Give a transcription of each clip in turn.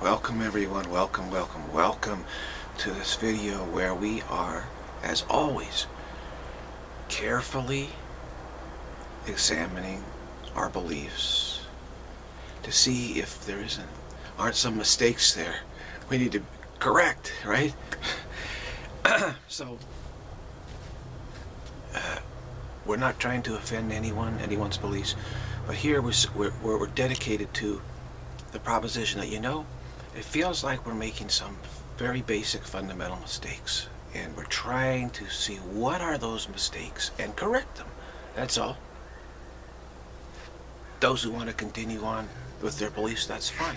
Welcome everyone, welcome, welcome, welcome to this video where we are, as always, carefully examining our beliefs to see if there isn't, aren't some mistakes there we need to correct, right? so, uh, we're not trying to offend anyone, anyone's beliefs, but here we're, we're, we're dedicated to the proposition that, you know, it feels like we're making some very basic fundamental mistakes and we're trying to see what are those mistakes and correct them. That's all. Those who want to continue on with their beliefs, that's fine.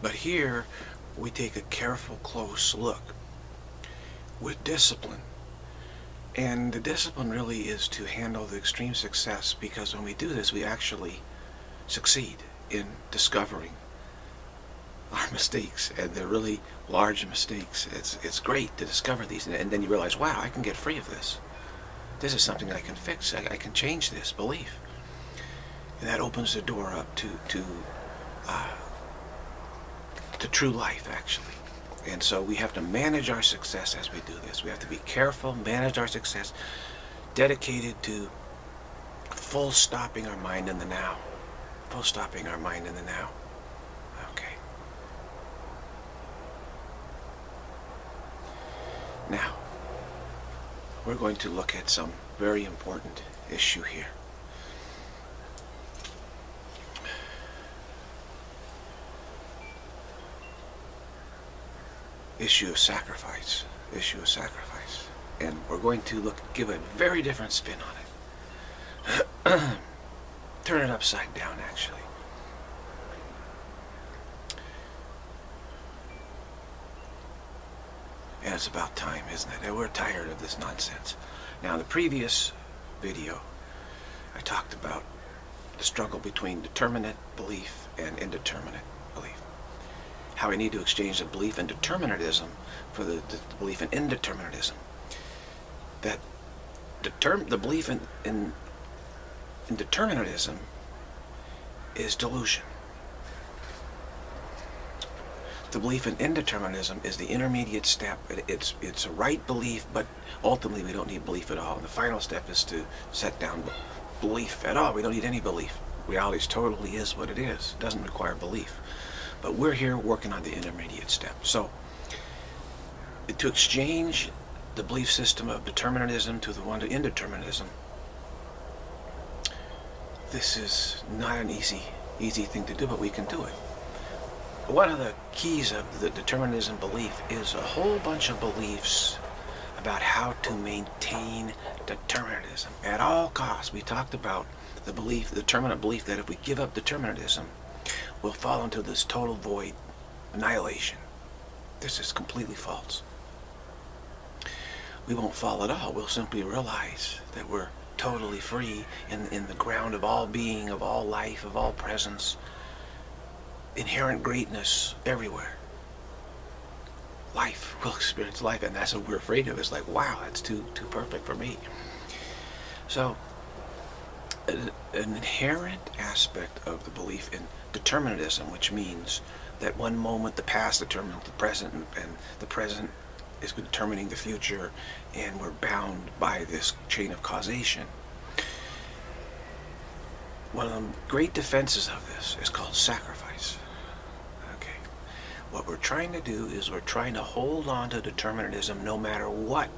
But here, we take a careful, close look with discipline. And the discipline really is to handle the extreme success because when we do this, we actually succeed in discovering our mistakes and they're really large mistakes. It's, it's great to discover these and, then you realize, wow, I can get free of this. This is something I can fix. I, I can change this belief. And that opens the door up to, to, uh, to true life, actually. And so we have to manage our success as we do this. We have to be careful, manage our success, dedicated to full stopping our mind in the now. Stopping our mind in the now. Okay. Now, we're going to look at some very important issue here. issue of sacrifice. Issue of sacrifice. And we're going to look give a very different spin on it. Turn it upside down, actually. And it's about time, isn't it? we're tired of this nonsense. Now, the previous video, I talked about the struggle between determinate belief and indeterminate belief how we need to exchange the belief in determinism for the, the belief in indeterminism. That the belief in, in, in determinism is delusion. The belief in indeterminism is the intermediate step. It's it's a right belief, but ultimately we don't need belief at all. And the final step is to set down belief at all. We don't need any belief. Reality totally is what it is. It doesn't require belief. But we're here working on the intermediate step. So to exchange the belief system of determinism to the one of indeterminism, this is not an easy, easy thing to do, but we can do it. One of the keys of the determinism belief is a whole bunch of beliefs about how to maintain determinism at all costs. We talked about the belief, the determinate belief that if we give up determinism, we'll fall into this total void, annihilation. This is completely false. We won't fall at all. We'll simply realize that we're totally free in, in the ground of all being, of all life, of all presence, inherent greatness everywhere. Life, we'll experience life, and that's what we're afraid of. It's like, wow, that's too too perfect for me. So, an, an inherent aspect of the belief in determinism, which means that one moment the past determines the present and the present is determining the future and we're bound by this chain of causation. One of the great defenses of this is called sacrifice. Okay. What we're trying to do is we're trying to hold on to determinism no matter what.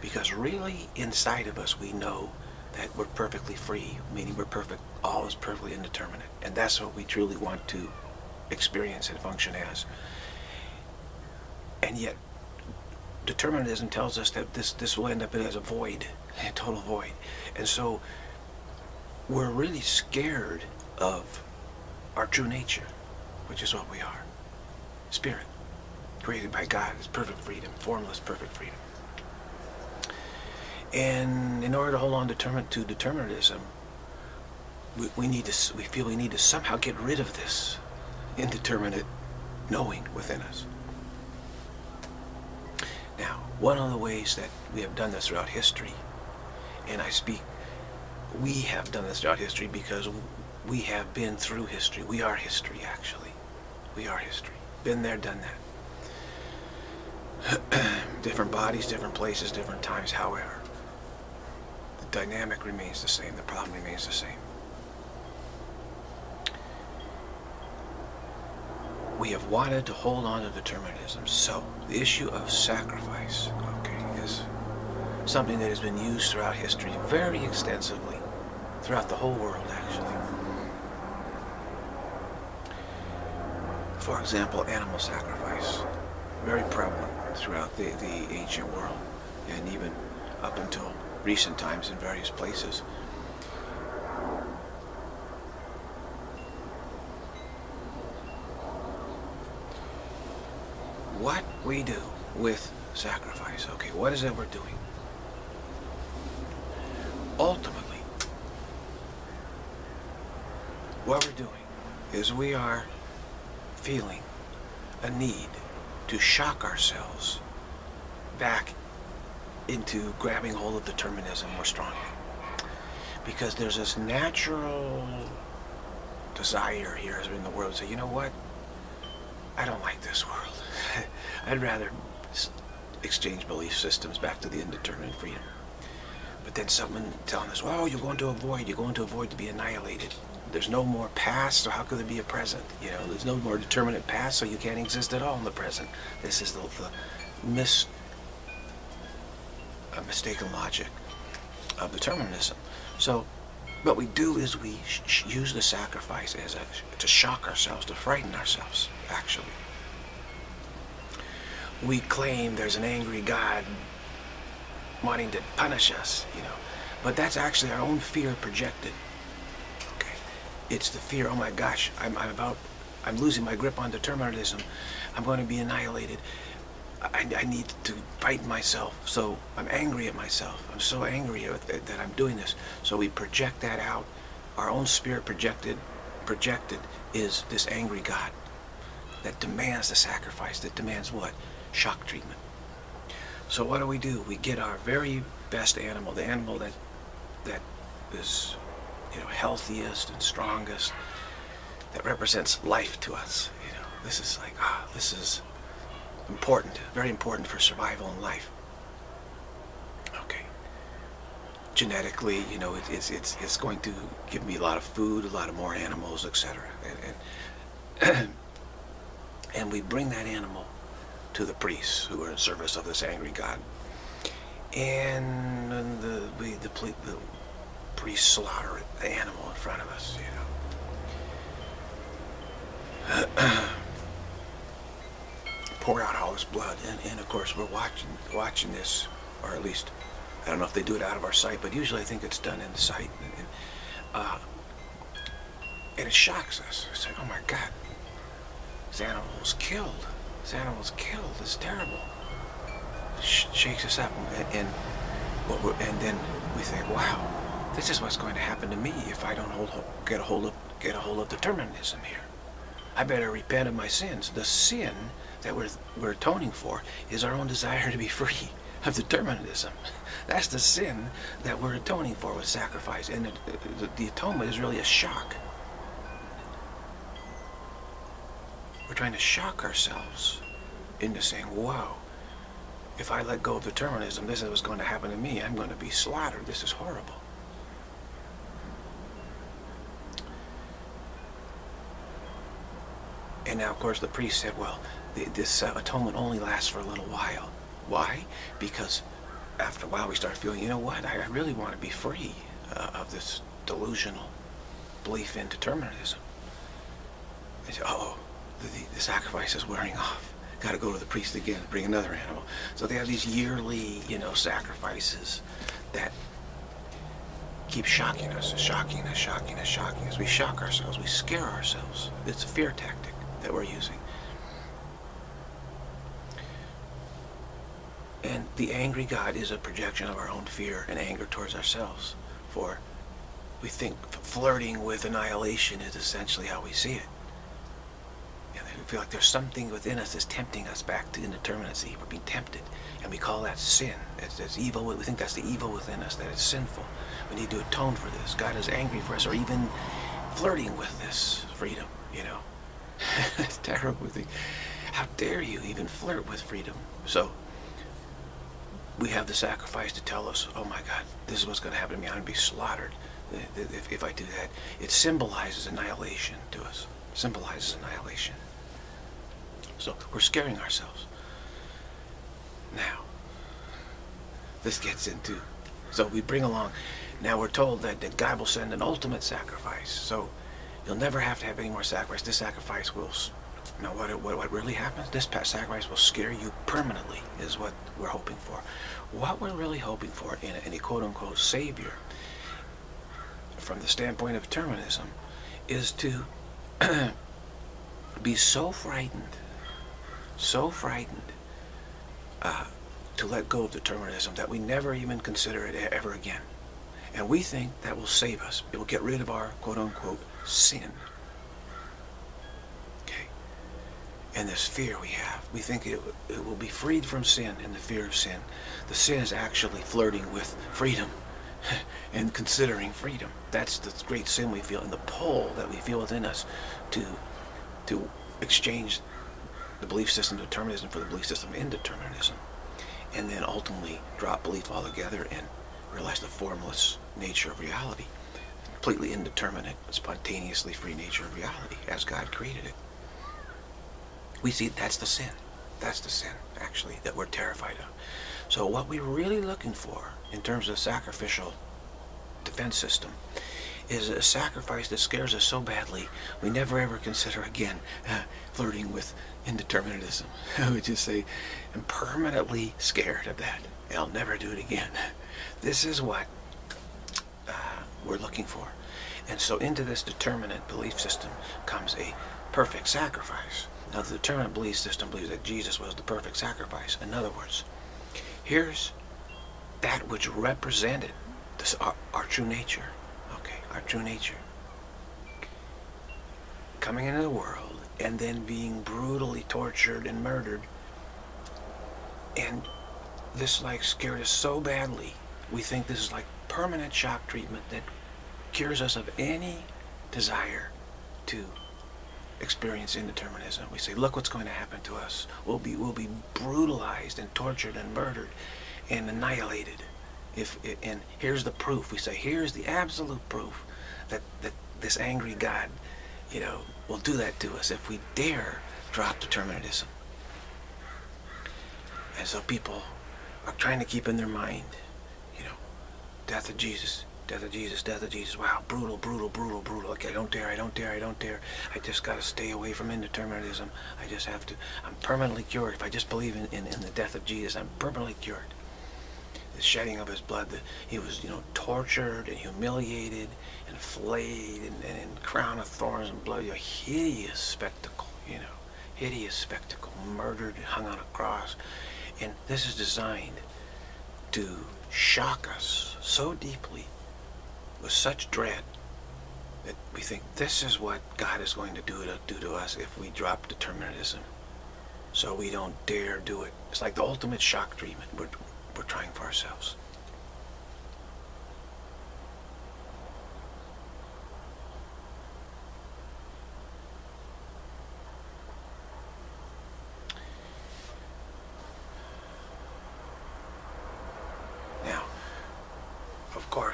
Because really inside of us we know that we're perfectly free, meaning we're perfect, all is perfectly indeterminate. And that's what we truly want to experience and function as. And yet, determinism tells us that this, this will end up as a void, a total void. And so, we're really scared of our true nature, which is what we are. Spirit, created by God, is perfect freedom, formless perfect freedom. And in order to hold on to determinism, we, we need to we feel we need to somehow get rid of this indeterminate knowing within us. Now, one of the ways that we have done this throughout history, and I speak, we have done this throughout history because we have been through history. We are history, actually. We are history. Been there, done that. different bodies, different places, different times. However, the dynamic remains the same. The problem remains the same. We have wanted to hold on to determinism. So, the issue of sacrifice, okay, is something that has been used throughout history very extensively, throughout the whole world, actually. For example, animal sacrifice, very prevalent throughout the, the ancient world, and even up until recent times in various places. What we do with sacrifice, okay, what is it we're doing? Ultimately, what we're doing is we are feeling a need to shock ourselves back into grabbing hold of determinism more strongly. Because there's this natural desire here in the world to say, you know what? I don't like this world. I'd rather exchange belief systems back to the indeterminate freedom. But then someone telling us, well, you're going to avoid, you're going to avoid to be annihilated. There's no more past, so how could there be a present? You know, there's no more determinate past, so you can't exist at all in the present. This is the, the mis, a mistaken logic of determinism. So, what we do is we use the sacrifice as a, to shock ourselves, to frighten ourselves, actually. We claim there's an angry God wanting to punish us, you know. But that's actually our own fear projected. Okay. It's the fear, oh my gosh, I'm, I'm about, I'm losing my grip on determinism. I'm going to be annihilated. I, I need to fight myself. So I'm angry at myself. I'm so angry that, that I'm doing this. So we project that out. Our own spirit projected, projected is this angry God that demands the sacrifice, that demands what? Shock treatment. So what do we do? We get our very best animal, the animal that that is you know healthiest and strongest, that represents life to us. You know, this is like ah, this is important, very important for survival in life. Okay. Genetically, you know, it, it's it's it's going to give me a lot of food, a lot of more animals, etc. And, and, and we bring that animal to the priests who are in service of this angry god. And the, we, the, the priests slaughter the animal in front of us, you know. Pour out all this blood. And, and of course, we're watching, watching this, or at least, I don't know if they do it out of our sight, but usually I think it's done in sight. And, uh, and it shocks us. It's like, oh my God, this animal was killed. This animal's killed. It's terrible. It sh shakes us up, and and, and then we think, wow, this is what's going to happen to me if I don't hold get a hold of get a hold of determinism here. I better repent of my sins. The sin that we're we're atoning for is our own desire to be free of determinism. That's the sin that we're atoning for with sacrifice, and the, the atonement is really a shock. We're trying to shock ourselves into saying, whoa, if I let go of determinism, this is what's going to happen to me. I'm going to be slaughtered. This is horrible. And now, of course, the priest said, well, this uh, atonement only lasts for a little while. Why? Because after a while we start feeling, you know what, I, really want to be free uh, of this delusional belief in determinism. They say, oh, the, the sacrifice is wearing off. Got to go to the priest again, bring another animal. So they have these yearly, you know, sacrifices that keep shocking us, shocking us, shocking us, shocking us. We shock ourselves. We scare ourselves. It's a fear tactic that we're using. And the angry God is a projection of our own fear and anger towards ourselves. For we think flirting with annihilation is essentially how we see it feel like there's something within us that's tempting us back to indeterminacy. We're being tempted, and we call that sin. It's, it's evil. We think that's the evil within us, that it's sinful. We need to atone for this. God is angry for us, or even flirting with this freedom, you know. it's terrible. How dare you even flirt with freedom? So, we have the sacrifice to tell us, oh my God, this is what's going to happen to me. I'm going to be slaughtered if, if I do that. It symbolizes annihilation to us. Symbolizes annihilation. So we're scaring ourselves. Now, this gets into, so we bring along, now we're told that, that God will send an ultimate sacrifice. So you'll never have to have any more sacrifice. This sacrifice will now, what, what, what really happens? This sacrifice will scare you permanently, is what we're hoping for. What we're really hoping for in a, in a quote-unquote savior, from the standpoint of determinism, is to be so frightened, so frightened uh, to let go of determinism that we never even consider it ever again. And we think that will save us. It will get rid of our quote-unquote sin. Okay? And this fear we have. We think it, it will be freed from sin and the fear of sin. The sin is actually flirting with freedom and considering freedom. That's the great sin we feel and the pull that we feel within us to, to exchange the belief system determinism for the belief system indeterminism. And then ultimately drop belief altogether and realize the formless nature of reality. Completely indeterminate, spontaneously free nature of reality as God created it. We see that's the sin. That's the sin, actually, that we're terrified of. So what we're really looking for in terms of sacrificial defense system is a sacrifice that scares us so badly we never ever consider again uh, flirting with indeterminism. we just say, I'm permanently scared of that. I'll never do it again. This is what uh, we're looking for. And so into this determinate belief system comes a perfect sacrifice. Now, the determinate belief system believes that Jesus was the perfect sacrifice. In other words, here's that which represented this, our, our true nature. Okay, our true nature. Coming into the world and then being brutally tortured and murdered. And this like scared us so badly. We think this is like permanent shock treatment that cures us of any desire to experience indeterminism. We say, look what's going to happen to us. We'll be, we'll be brutalized and tortured and murdered and annihilated. If, and here's the proof. We say, here's the absolute proof that, that this angry God, you know, will do that to us if we dare drop determinism. And so people are trying to keep in their mind, you know, death of Jesus, Death of Jesus, death of Jesus. Wow, brutal, brutal, brutal, brutal. Okay, I don't dare, I don't dare, I don't dare. I just got to stay away from indeterminism. I just have to. I'm permanently cured. If I just believe in, in, in the death of Jesus, I'm permanently cured. The shedding of his blood, the, he was, you know, tortured and humiliated and flayed and, and, and crown of thorns and blood. A hideous spectacle, you know, hideous spectacle. Murdered, hung on a cross. And this is designed to shock us so deeply with such dread that we think this is what God is going to do to do to us if we drop determinism. So we don't dare do it. It's like the ultimate shock treatment we're, we're trying for ourselves.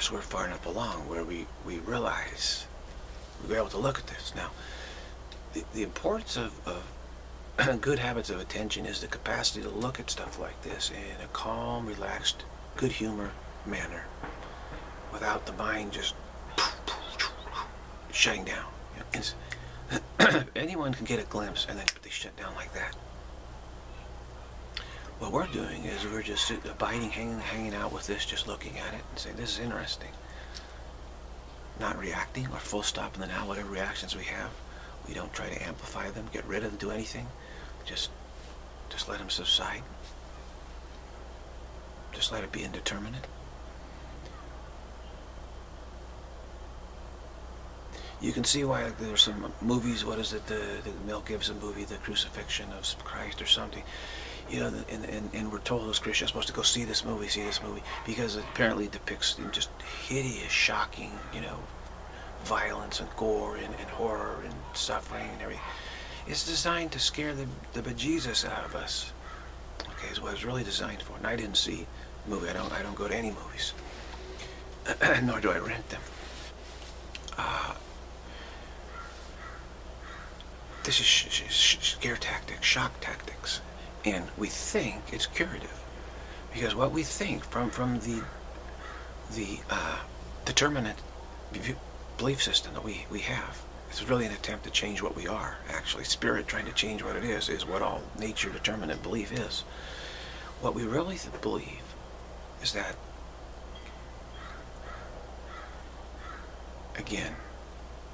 Course, we're far enough along where we, we realize we're able to look at this. Now, the, the importance of, of good habits of attention is the capacity to look at stuff like this in a calm, relaxed, good humor manner without the mind just shutting down. You know, anyone can get a glimpse and then they shut down like that. What we're doing is we're just abiding, hanging, hanging out with this, just looking at it and saying, this is interesting. Not reacting or full stop in the now, whatever reactions we have. We don't try to amplify them, get rid of them, do anything. Just, just let them subside. Just let it be indeterminate. you can see why like, there's some movies, what is it, the, the Mel Gibson movie, The Crucifixion of Christ or something you know, and, and, and we're told as Christians supposed to go see this movie, see this movie, because it apparently depicts just hideous, shocking, you know, violence and gore and, and horror and suffering and everything. It's designed to scare the, the bejesus out of us. Okay, is what it's really designed for. And I didn't see the movie. I don't, I don't go to any movies. Nor do I rent them. Uh, this is scare tactics, shock tactics. And we think it's curative. Because what we think from, from the, the uh, determinate belief system that we, we have is really an attempt to change what we are. Actually, spirit trying to change what it is, is what all nature determinate belief is. What we really believe is that, again,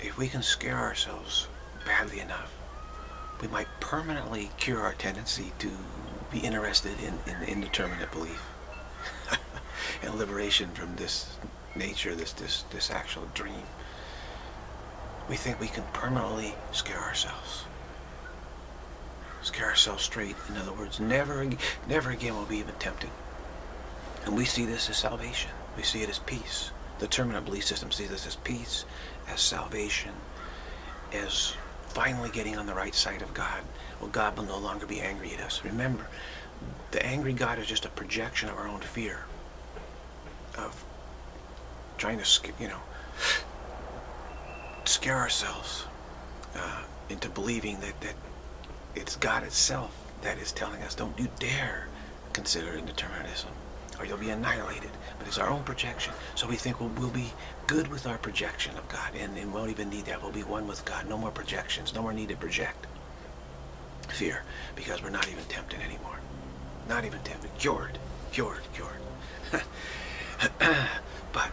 if we can scare ourselves badly enough, we might permanently cure our tendency to be interested in, in indeterminate belief and liberation from this nature, this, this, this actual dream. We think we can permanently scare ourselves. Scare ourselves straight. In other words, never, never again will be even tempted. And we see this as salvation. We see it as peace. The determinate belief system sees this as peace, as salvation, as finally getting on the right side of God, well, God will no longer be angry at us. Remember, the angry God is just a projection of our own fear, of trying to, you know, scare ourselves uh, into believing that, that it's God itself that is telling us, don't you dare consider indeterminism, or you'll be annihilated. But it's our own projection. So we think we'll, we'll be good with our projection of God, and, and won't even need that. We'll be one with God. No more projections. No more need to project fear, because we're not even tempted anymore. Not even tempted. Cured. Cured. Cured. but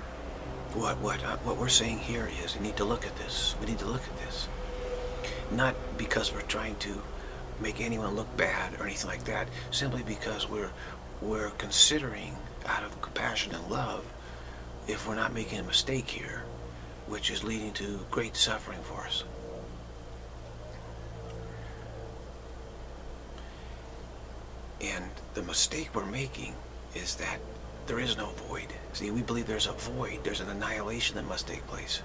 what what uh, what we're saying here is we need to look at this. We need to look at this. Not because we're trying to make anyone look bad or anything like that, simply because we're we're considering out of compassion and love if we're not making a mistake here, which is leading to great suffering for us. And the mistake we're making is that there is no void. See, we believe there's a void. There's an annihilation that must take place.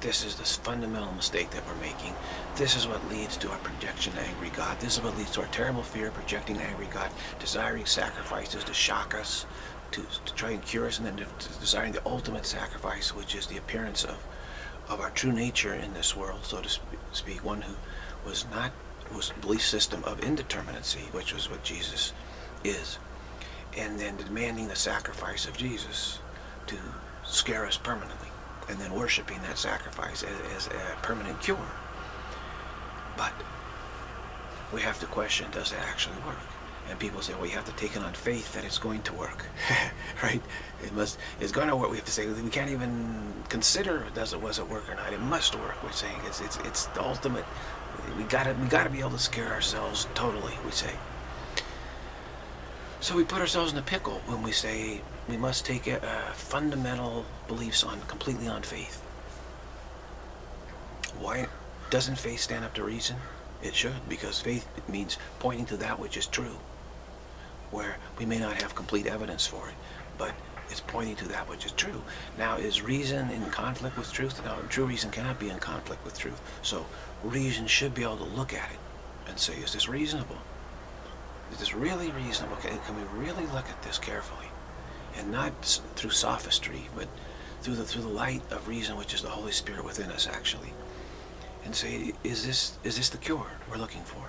This is this fundamental mistake that we're making. This is what leads to our projection to angry God. This is what leads to our terrible fear of projecting angry God, desiring sacrifices to shock us, to, to try and cure us, and then to, to desiring the ultimate sacrifice, which is the appearance of, of our true nature in this world, so to speak, one who was not, was belief system of indeterminacy, which was what Jesus is and then demanding the sacrifice of Jesus to scare us permanently, and then worshiping that sacrifice as, as a permanent cure. But we have to question, does it actually work? And people say, well, you have to take it on faith that it's going to work, right? It must, it's going to work. We have to say, we can't even consider does it, was it work or not. It must work. We're saying it's, it's, it's the ultimate. We gotta, we gotta be able to scare ourselves totally. We say. So we put ourselves in a pickle when we say we must take uh, fundamental beliefs on completely on faith. Why doesn't faith stand up to reason? It should, because faith means pointing to that which is true, where we may not have complete evidence for it, but it's pointing to that which is true. Now, is reason in conflict with truth? No, true reason cannot be in conflict with truth. So reason should be able to look at it and say, is this reasonable? Is this really reasonable? Can, can we really look at this carefully? And not through sophistry, but through the, through the light of reason, which is the Holy Spirit within us, actually. And say, is this, is this the cure we're looking for?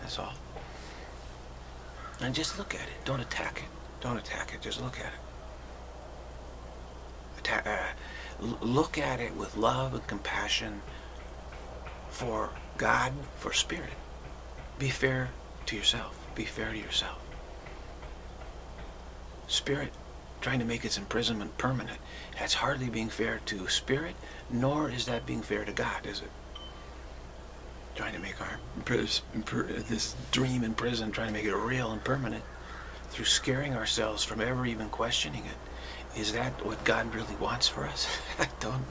That's all. And just look at it. Don't attack it. Don't attack it. Just look at it. Attack, uh, look at it with love and compassion for God, for Spirit. Be fair to yourself be fair to yourself. Spirit trying to make its imprisonment permanent, that's hardly being fair to spirit, nor is that being fair to God, is it? Trying to make our this dream in prison, trying to make it real and permanent through scaring ourselves from ever even questioning it. Is that what God really wants for us? I Don't,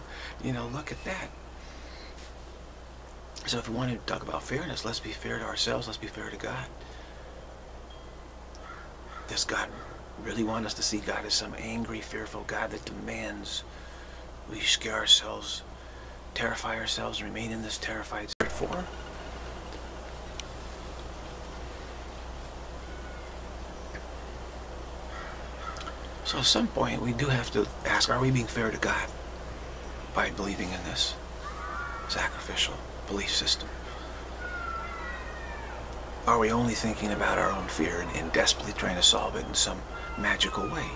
you know, look at that. So if we want to talk about fairness, let's be fair to ourselves, let's be fair to God. Does God really want us to see God as some angry, fearful God that demands we scare ourselves terrify ourselves and remain in this terrified for? So at some point, we do have to ask, are we being fair to God by believing in this sacrificial belief system? Are we only thinking about our own fear and, and desperately trying to solve it in some magical way?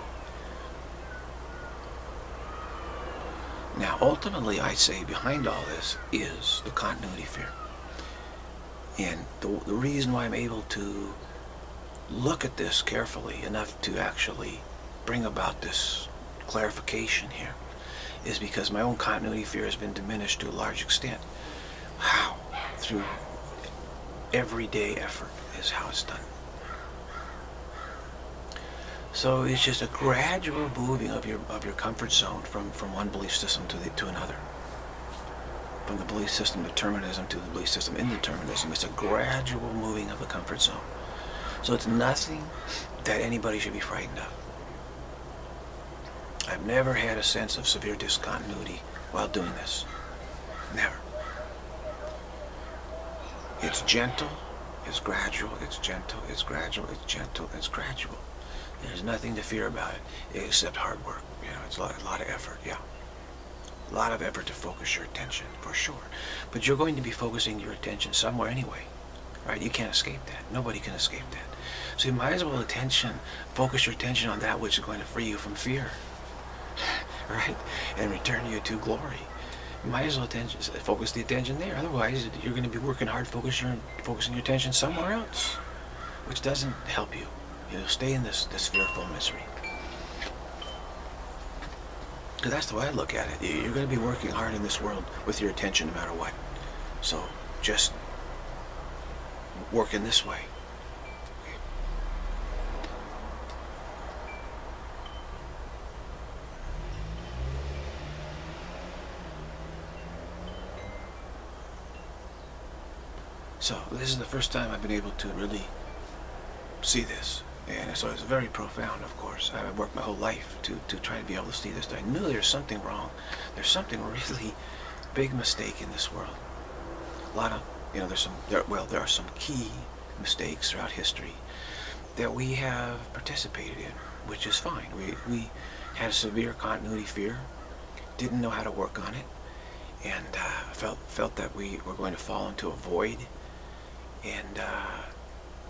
Now, ultimately, I say behind all this is the continuity fear. And the, the reason why I'm able to look at this carefully enough to actually bring about this clarification here is because my own continuity fear has been diminished to a large extent. How? Through everyday effort is how it's done. So it's just a gradual moving of your of your comfort zone from, from one belief system to the, to another. From the belief system determinism to the belief system indeterminism. It's a gradual moving of the comfort zone. So it's nothing that anybody should be frightened of. I've never had a sense of severe discontinuity while doing this. Never. It's gentle, it's gradual, it's gentle, it's gradual, it's gentle, it's gradual. There's nothing to fear about it except hard work. You know, it's a lot, a lot of effort, yeah. A lot of effort to focus your attention, for sure. But you're going to be focusing your attention somewhere anyway, right? You can't escape that. Nobody can escape that. So you might as well attention, focus your attention on that which is going to free you from fear right? And return you to glory. You might as well attention, focus the attention there. Otherwise, you're going to be working hard, focus your, focusing your attention somewhere else, which doesn't help you. You know, stay in this, this fearful misery. Because that's the way I look at it. You're going to be working hard in this world with your attention no matter what. So just work in this way. So this is the first time I've been able to really see this. And so it's very profound, of course. I've worked my whole life to, to try to be able to see this. I knew there's something wrong. There's something really big mistake in this world. A lot of, you know, there's some, there, well, there are some key mistakes throughout history that we have participated in, which is fine. We, we had a severe continuity fear, didn't know how to work on it, and uh, felt, felt that we were going to fall into a void and uh,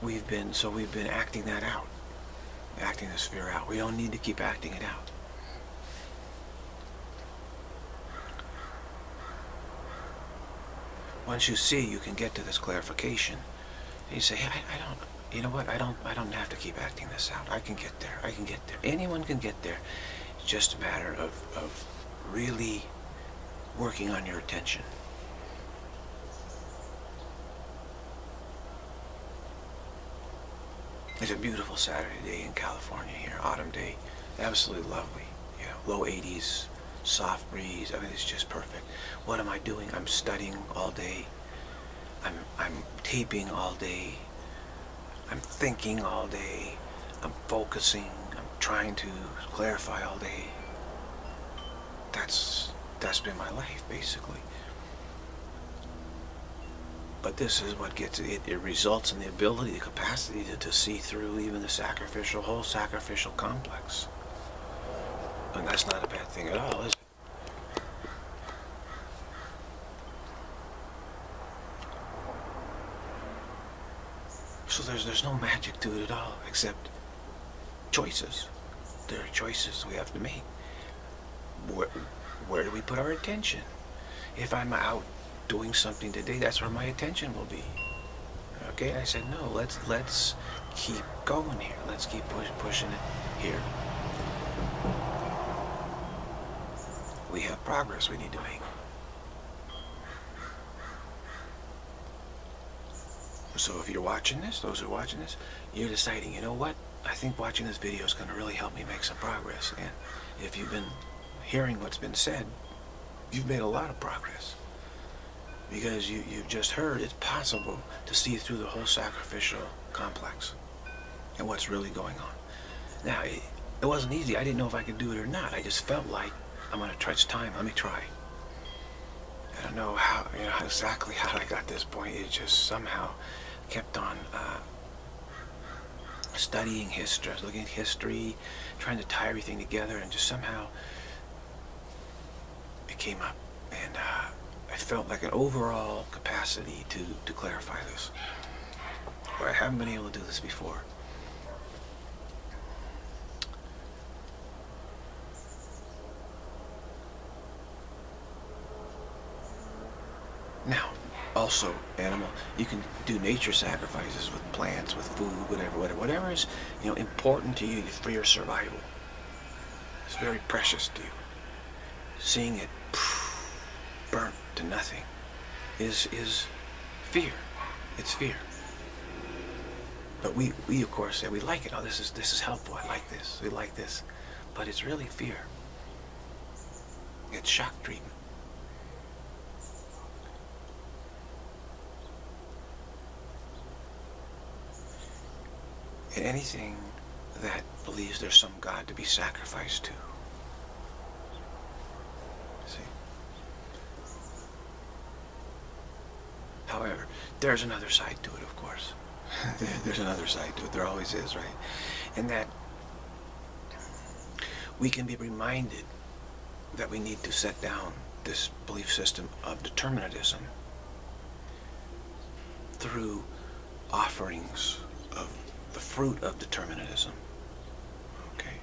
we've been, so we've been acting that out. Acting this fear out. We don't need to keep acting it out. Once you see, you can get to this clarification. And you say, hey, I, I don't, you know what, I don't, I don't have to keep acting this out. I can get there. I can get there. Anyone can get there. It's just a matter of, of really working on your attention. It's a beautiful Saturday day in California here, autumn day. Absolutely lovely. You know, low 80s, soft breeze. I mean, it's just perfect. What am I doing? I'm studying all day. I'm, I'm taping all day. I'm thinking all day. I'm focusing. I'm trying to clarify all day. That's, that's been my life, basically. But this is what gets it. It results in the ability, the capacity to, to see through even the sacrificial, whole sacrificial complex. And that's not a bad thing at all, is it? So there's there's no magic to it at all, except choices. There are choices we have to make. Where, where do we put our attention? If I'm out doing something today, that's where my attention will be. Okay, I said, no, let's let's keep going here. Let's keep push, pushing it here. We have progress we need to make. So if you're watching this, those who are watching this, you're deciding, you know what? I think watching this video is going to really help me make some progress. And if you've been hearing what's been said, you've made a lot of progress because you, you've just heard it's possible to see through the whole sacrificial complex and what's really going on. Now, it, it wasn't easy. I didn't know if I could do it or not. I just felt like I'm going to. It's time. Let me try. I don't know how, you know, exactly how I got this point. It just somehow kept on uh, studying history. Looking at history, trying to tie everything together, and just somehow it came up. And uh, I felt like an overall capacity to, to clarify this. Where I haven't been able to do this before. Now, also animal, you can do nature sacrifices with plants, with food, whatever, whatever, whatever is you know important to you for your survival. It's very precious to you. Seeing it burnt to nothing is is fear. It's fear. But we, we of course say we like it. Oh, this is this is helpful. I like this. We like this. But it's really fear. It's shock treatment. And anything that believes there's some God to be sacrificed to. See? However, there's another side to it, of course. there's another side to it. There always is, right? And that we can be reminded that we need to set down this belief system of determinism through offerings of the fruit of determinism. Okay?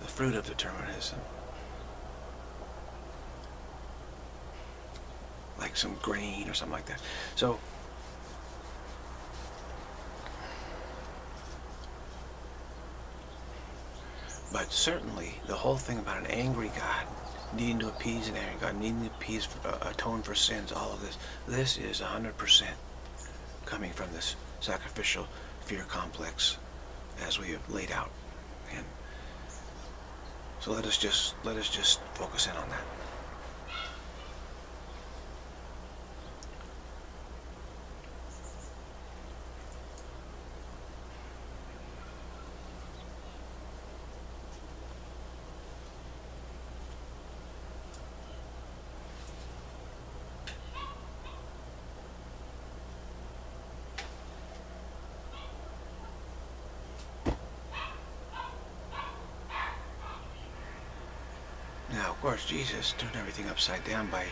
The fruit of determinism. Like some grain or something like that. So, But certainly, the whole thing about an angry God, needing to appease an angry God, needing to appease, uh, atone for sins, all of this, this is 100% coming from this sacrificial fear complex as we have laid out. And so let us just let us just focus in on that. Of course, Jesus turned everything upside down by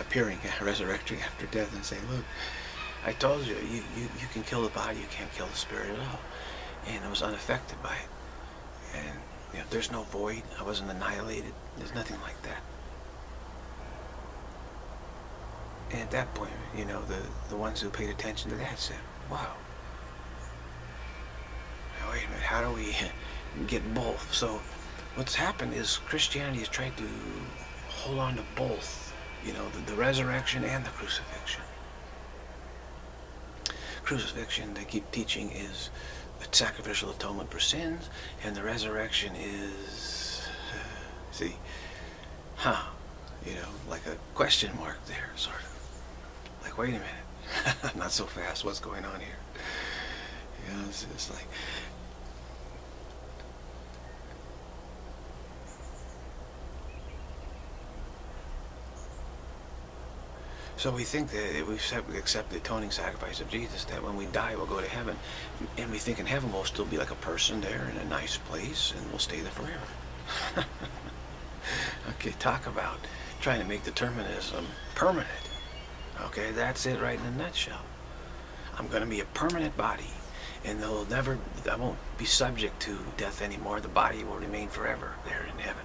appearing, resurrecting after death and saying, look, I told you, you, you, you can kill the body, you can't kill the spirit at all. And I was unaffected by it. And you know, there's no void. I wasn't annihilated. There's nothing like that. And at that point, you know, the, the ones who paid attention to that said, wow. Now, wait a minute, how do we get both? So what's happened is Christianity has tried to hold on to both, you know, the, the resurrection and the crucifixion. Crucifixion, they keep teaching, is a sacrificial atonement for sins, and the resurrection is, see, huh, you know, like a question mark there, sort of. Like, wait a minute, not so fast, what's going on here? You know, it's, it's like, So we think that we accept the atoning sacrifice of Jesus, that when we die, we'll go to heaven. And we think in heaven we'll still be like a person there in a nice place, and we'll stay there forever. okay, talk about trying to make determinism permanent. Okay, that's it right in a nutshell. I'm going to be a permanent body, and they'll never, I won't be subject to death anymore. The body will remain forever there in heaven.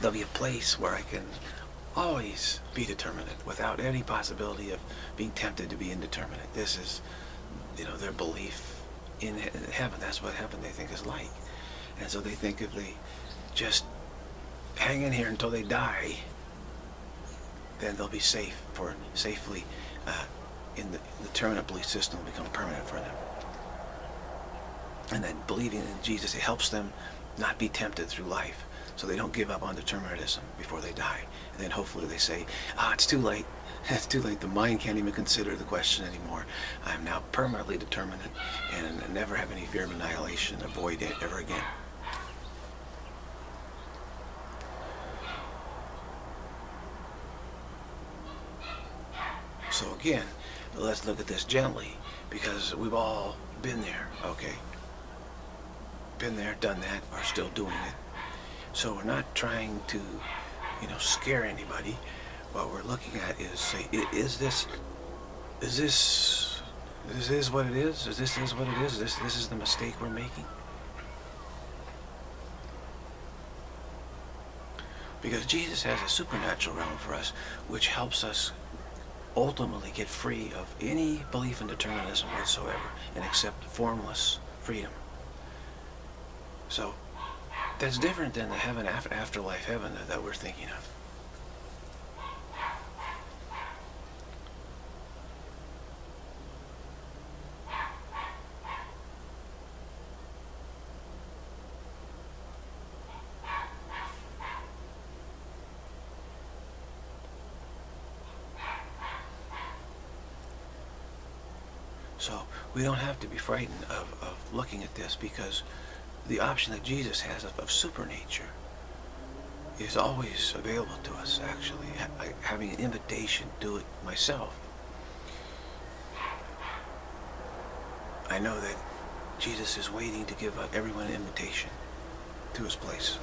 There'll be a place where I can always be determinate without any possibility of being tempted to be indeterminate. This is, you know, their belief in heaven. That's what heaven they think is like. And so they think if they just hang in here until they die, then they'll be safe for safely uh, in the, the terminate belief system will become permanent for them. And then believing in Jesus, it helps them not be tempted through life so they don't give up on determinism before they die then hopefully they say, ah, it's too late. It's too late. The mind can't even consider the question anymore. I'm now permanently determined and I never have any fear of annihilation. Avoid it ever again. So again, let's look at this gently because we've all been there, okay? Been there, done that, are still doing it. So we're not trying to you know, scare anybody. What we're looking at is say, is this, is this, is this what it is? Is this is what it is? This this is the mistake we're making. Because Jesus has a supernatural realm for us, which helps us ultimately get free of any belief in determinism whatsoever and accept formless freedom. So that's different than the heaven after afterlife heaven that, that we're thinking of. So we don't have to be frightened of, of looking at this because the option that Jesus has of, of supernature is always available to us, actually. Ha having an invitation to do it myself. I know that Jesus is waiting to give everyone an invitation to his place.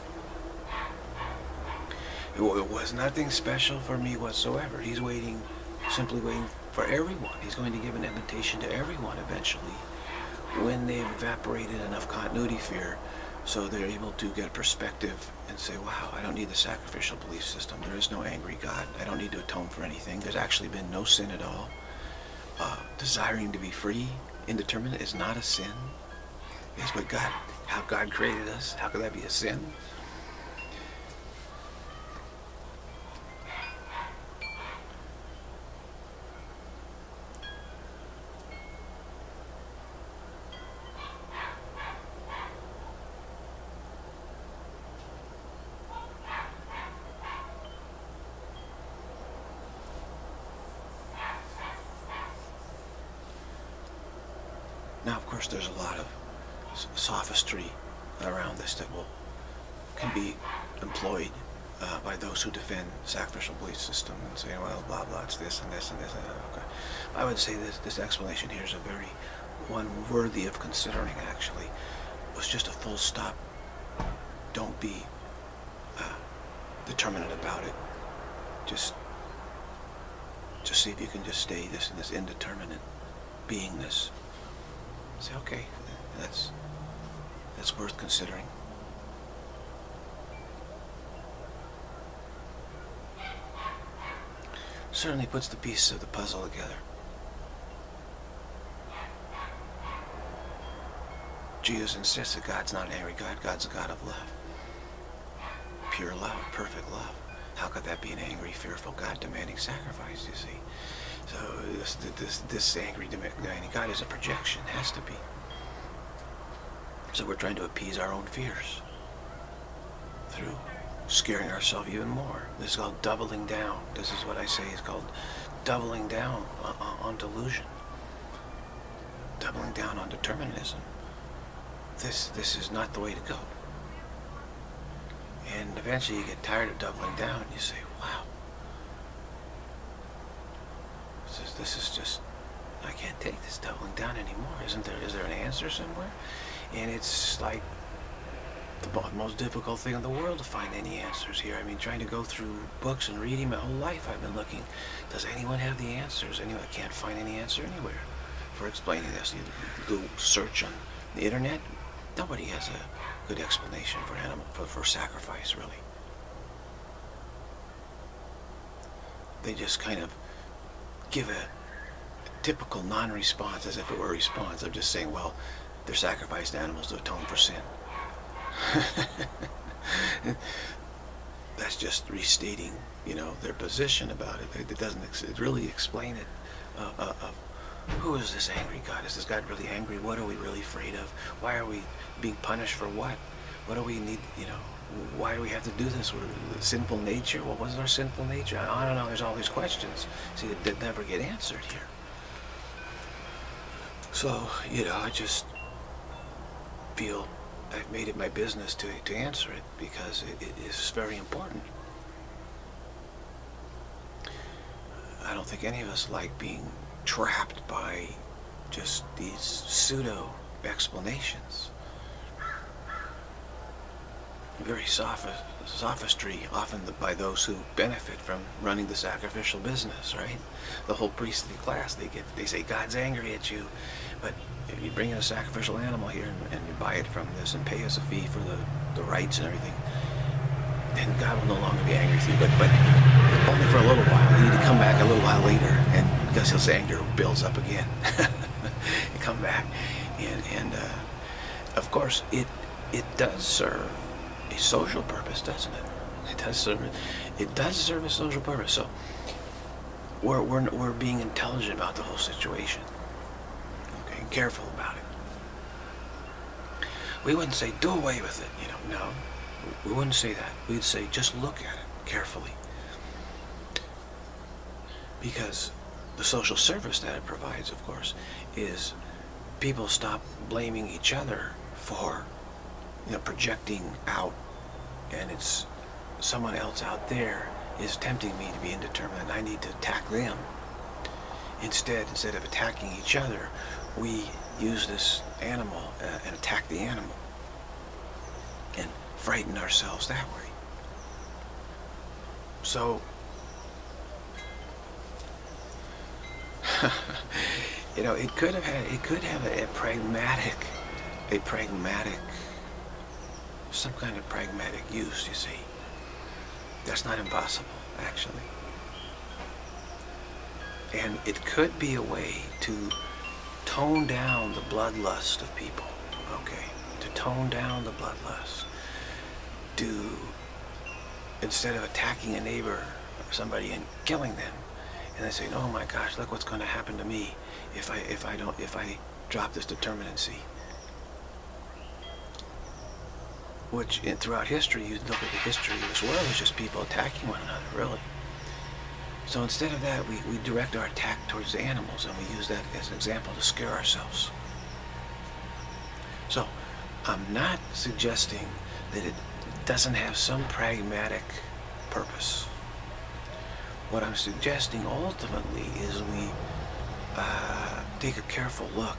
It was nothing special for me whatsoever. He's waiting, simply waiting for everyone. He's going to give an invitation to everyone eventually when they've evaporated enough continuity fear so they're able to get perspective and say, wow, I don't need the sacrificial belief system. There is no angry God. I don't need to atone for anything. There's actually been no sin at all. Uh, desiring to be free, indeterminate, is not a sin. It's what God, how God created us. How could that be a sin? Now, of course, there's a lot of sophistry around this that will can be employed uh, by those who defend sacrificial belief system and say, well, blah, blah, it's this and this and this. And okay. I would say this, this explanation here is a very one worthy of considering, actually. Was just a full stop. Don't be uh, determinate about it. Just, just see if you can just stay this in this indeterminate beingness. Say, okay, that's that's worth considering. Certainly puts the pieces of the puzzle together. Jesus insists that God's not an angry God, God's a God of love. Pure love, perfect love. How could that be an angry, fearful God demanding sacrifice, you see? So this, this, this angry demanding God is a projection, has to be. So we're trying to appease our own fears through scaring ourselves even more. This is called doubling down. This is what I say is called doubling down on, on delusion. Doubling down on determinism. This, this is not the way to go. And eventually you get tired of doubling down and you say, wow, this is, this is just, I can't take this doubling down anymore. Isn't there, is there an answer somewhere? And it's like the most difficult thing in the world to find any answers here. I mean, trying to go through books and reading my whole life, I've been looking. Does anyone have the answers? Anyone I can't find any answer anywhere for explaining this. You go search on the internet. Nobody has a good explanation for animal for, for sacrifice, really. They just kind of give a, typical non-response as if it were a response. I'm just saying, well, they're sacrificed animals to atone for sin. That's just restating, you know, their position about it. It doesn't really explain it. Uh, uh, uh, who is this angry God? Is this God really angry? What are we really afraid of? Why are we being punished for what? What do we need, you know, why do we have to do this? Sinful nature? What was our sinful nature? I don't know. There's all these questions. See, that never get answered here. So, you know, I just feel I've made it my business to, to answer it because it, it is very important. I don't think any of us like being trapped by just these pseudo explanations. Very soph sophistry, often by those who benefit from running the sacrificial business, right? The whole priestly class, they get, they say God's angry at you, but if you bring in a sacrificial animal here and, and you buy it from this and pay us a fee for the, the rights and everything, then God will no longer be angry with you. But but only for a little while. You need to come back a little while later, and because His anger builds up again. and come back, and and uh, of course it it does serve a social purpose, doesn't it? It does serve it does serve a social purpose. So we're we're we're being intelligent about the whole situation. Okay, careful about it. We wouldn't say do away with it, you know. No, we wouldn't say that. We'd say just look at it carefully. Because the social service that it provides, of course, is people stop blaming each other for you know, projecting out and it's someone else out there is tempting me to be indeterminate and I need to attack them. Instead, instead of attacking each other, we use this animal uh, and attack the animal and frighten ourselves that way. So, you know, it could have had, it could have a, a pragmatic, a pragmatic, some kind of pragmatic use, you see. That's not impossible, actually. And it could be a way to tone down the bloodlust of people, okay? To tone down the bloodlust. To, instead of attacking a neighbor or somebody and killing them, and then say, oh my gosh, look what's going to happen to me if I, if I don't, if I drop this determinacy. Which, in, throughout history, you look at the history of this world, it's just people attacking one another, really. So instead of that, we, we direct our attack towards the animals and we use that as an example to scare ourselves. So I'm not suggesting that it doesn't have some pragmatic purpose. What I'm suggesting ultimately is we uh, take a careful look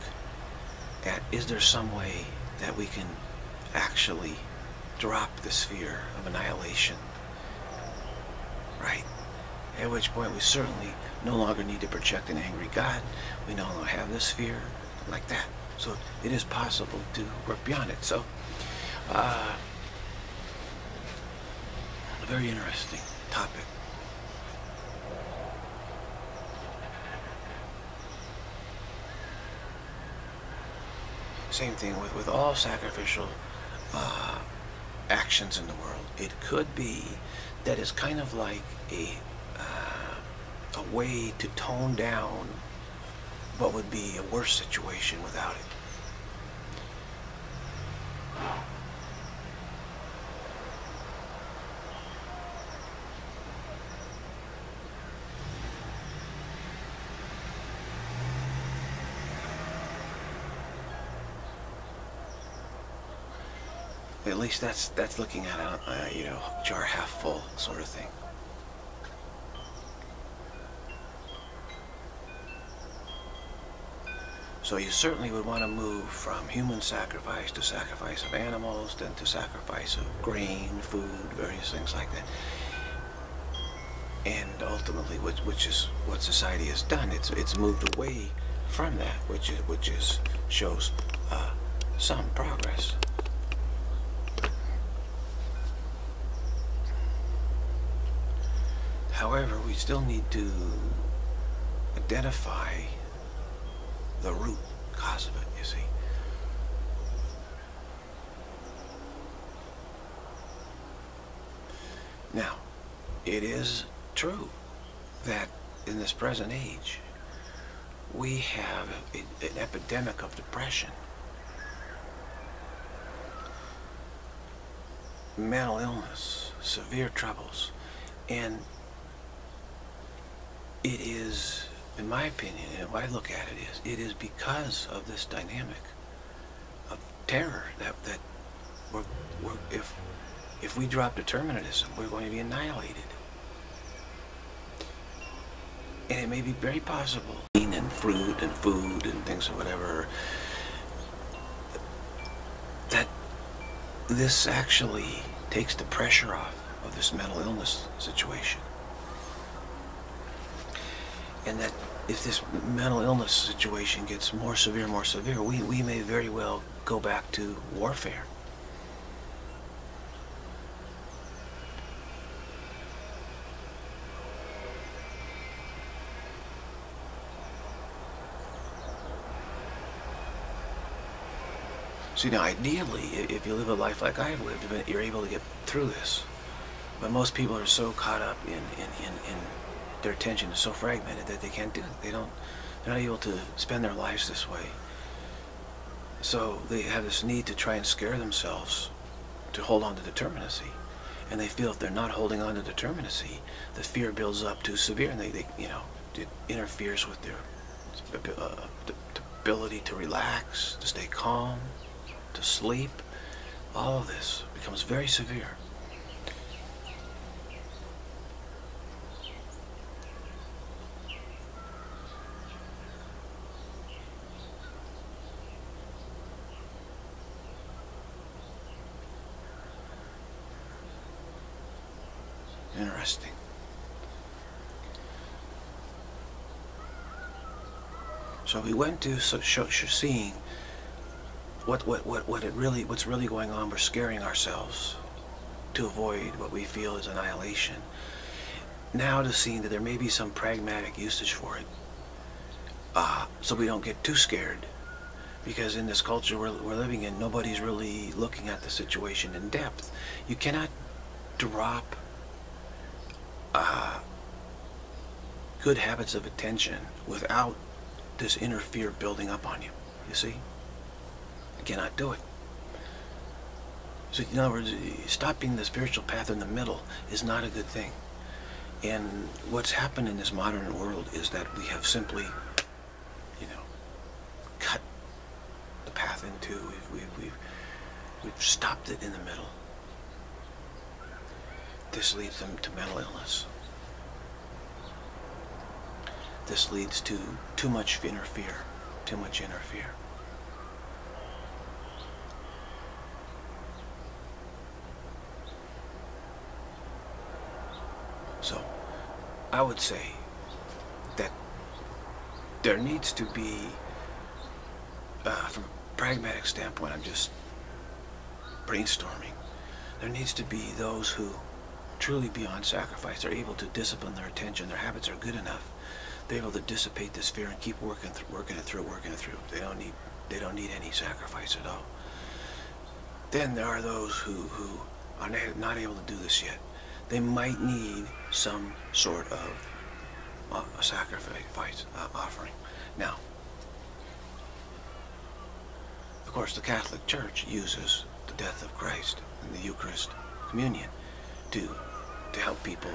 at is there some way that we can actually drop the sphere of annihilation, right? At which point we certainly no longer need to project an angry God. We no longer have this fear like that. So it is possible to work beyond it. So, uh, a very interesting topic. Same thing with, with all sacrificial uh, actions in the world. It could be that it's kind of like a uh, a way to tone down what would be a worse situation without it. At least that's that's looking at a, a you know jar half full sort of thing. So you certainly would want to move from human sacrifice to sacrifice of animals, then to sacrifice of grain, food, various things like that. And ultimately, which, which is what society has done, it's it's moved away from that, which is which is shows uh, some progress. However, we still need to identify the root cause of it, you see. Now, it is true that in this present age, we have a, an epidemic of depression. Mental illness, severe troubles, and it is in my opinion, and what I look at it is, it is because of this dynamic of terror that that we're, we're, if if we drop determinism, we're going to be annihilated. And it may be very possible, and fruit and food and things or whatever, that this actually takes the pressure off of this mental illness situation. And that if this mental illness situation gets more severe, more severe, we, we may very well go back to warfare. See, now ideally, if you live a life like I've lived, you're able to get through this. But most people are so caught up in, in, in, in their attention is so fragmented that they can't do it. They don't, they're not able to spend their lives this way. So they have this need to try and scare themselves to hold on to determinacy. And they feel if they're not holding on to determinacy, the fear builds up too severe and they, they you know, it interferes with their uh, ability to relax, to stay calm, to sleep, all of this becomes very severe. Interesting. So we went to so, seeing what, what, what, what it really, what's really going on. We're scaring ourselves to avoid what we feel is annihilation. Now to seeing that there may be some pragmatic usage for it. Uh, so we don't get too scared. Because in this culture we're, we're living in, nobody's really looking at the situation in depth. You cannot drop uh, good habits of attention without this inner fear building up on you. You see? You cannot do it. So in other words, stopping the spiritual path in the middle is not a good thing. And what's happened in this modern world is that we have simply, you know, cut the path in two. We've, we've, we've, we've stopped it in the middle. This leads them to mental illness. This leads to too much inner fear, too much inner fear. So I would say that there needs to be, uh, from a pragmatic standpoint, I'm just brainstorming, there needs to be those who truly beyond sacrifice are able to discipline their attention, their habits are good enough, they're able to dissipate this fear and keep working, working it through, working it through. They don't need, they don't need any sacrifice at all. Then there are those who, who are not able to do this yet they might need some sort of uh, a sacrifice uh, offering. Now, of course, the Catholic Church uses the death of Christ and the Eucharist communion to to help people,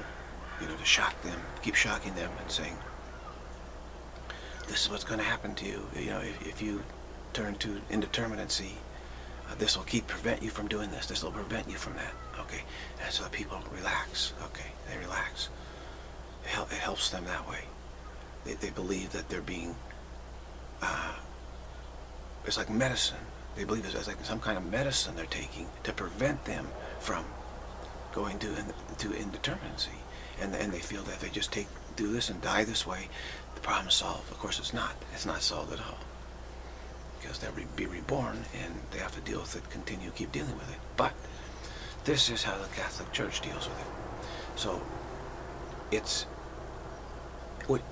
you know, to shock them, keep shocking them and saying, this is what's going to happen to you. You know, if, if you turn to indeterminacy, uh, this will keep prevent you from doing this. This will prevent you from that okay? And so the people relax, okay? They relax. It, hel it helps them that way. They, they believe that they're being, uh, it's like medicine. They believe it's like some kind of medicine they're taking to prevent them from going to, in, to indeterminacy. And, and they feel that if they just take, do this and die this way, the problem's solved. Of course, it's not. It's not solved at all because they'll be reborn and they have to deal with it, continue, keep dealing with it. But this is how the Catholic Church deals with it. So it's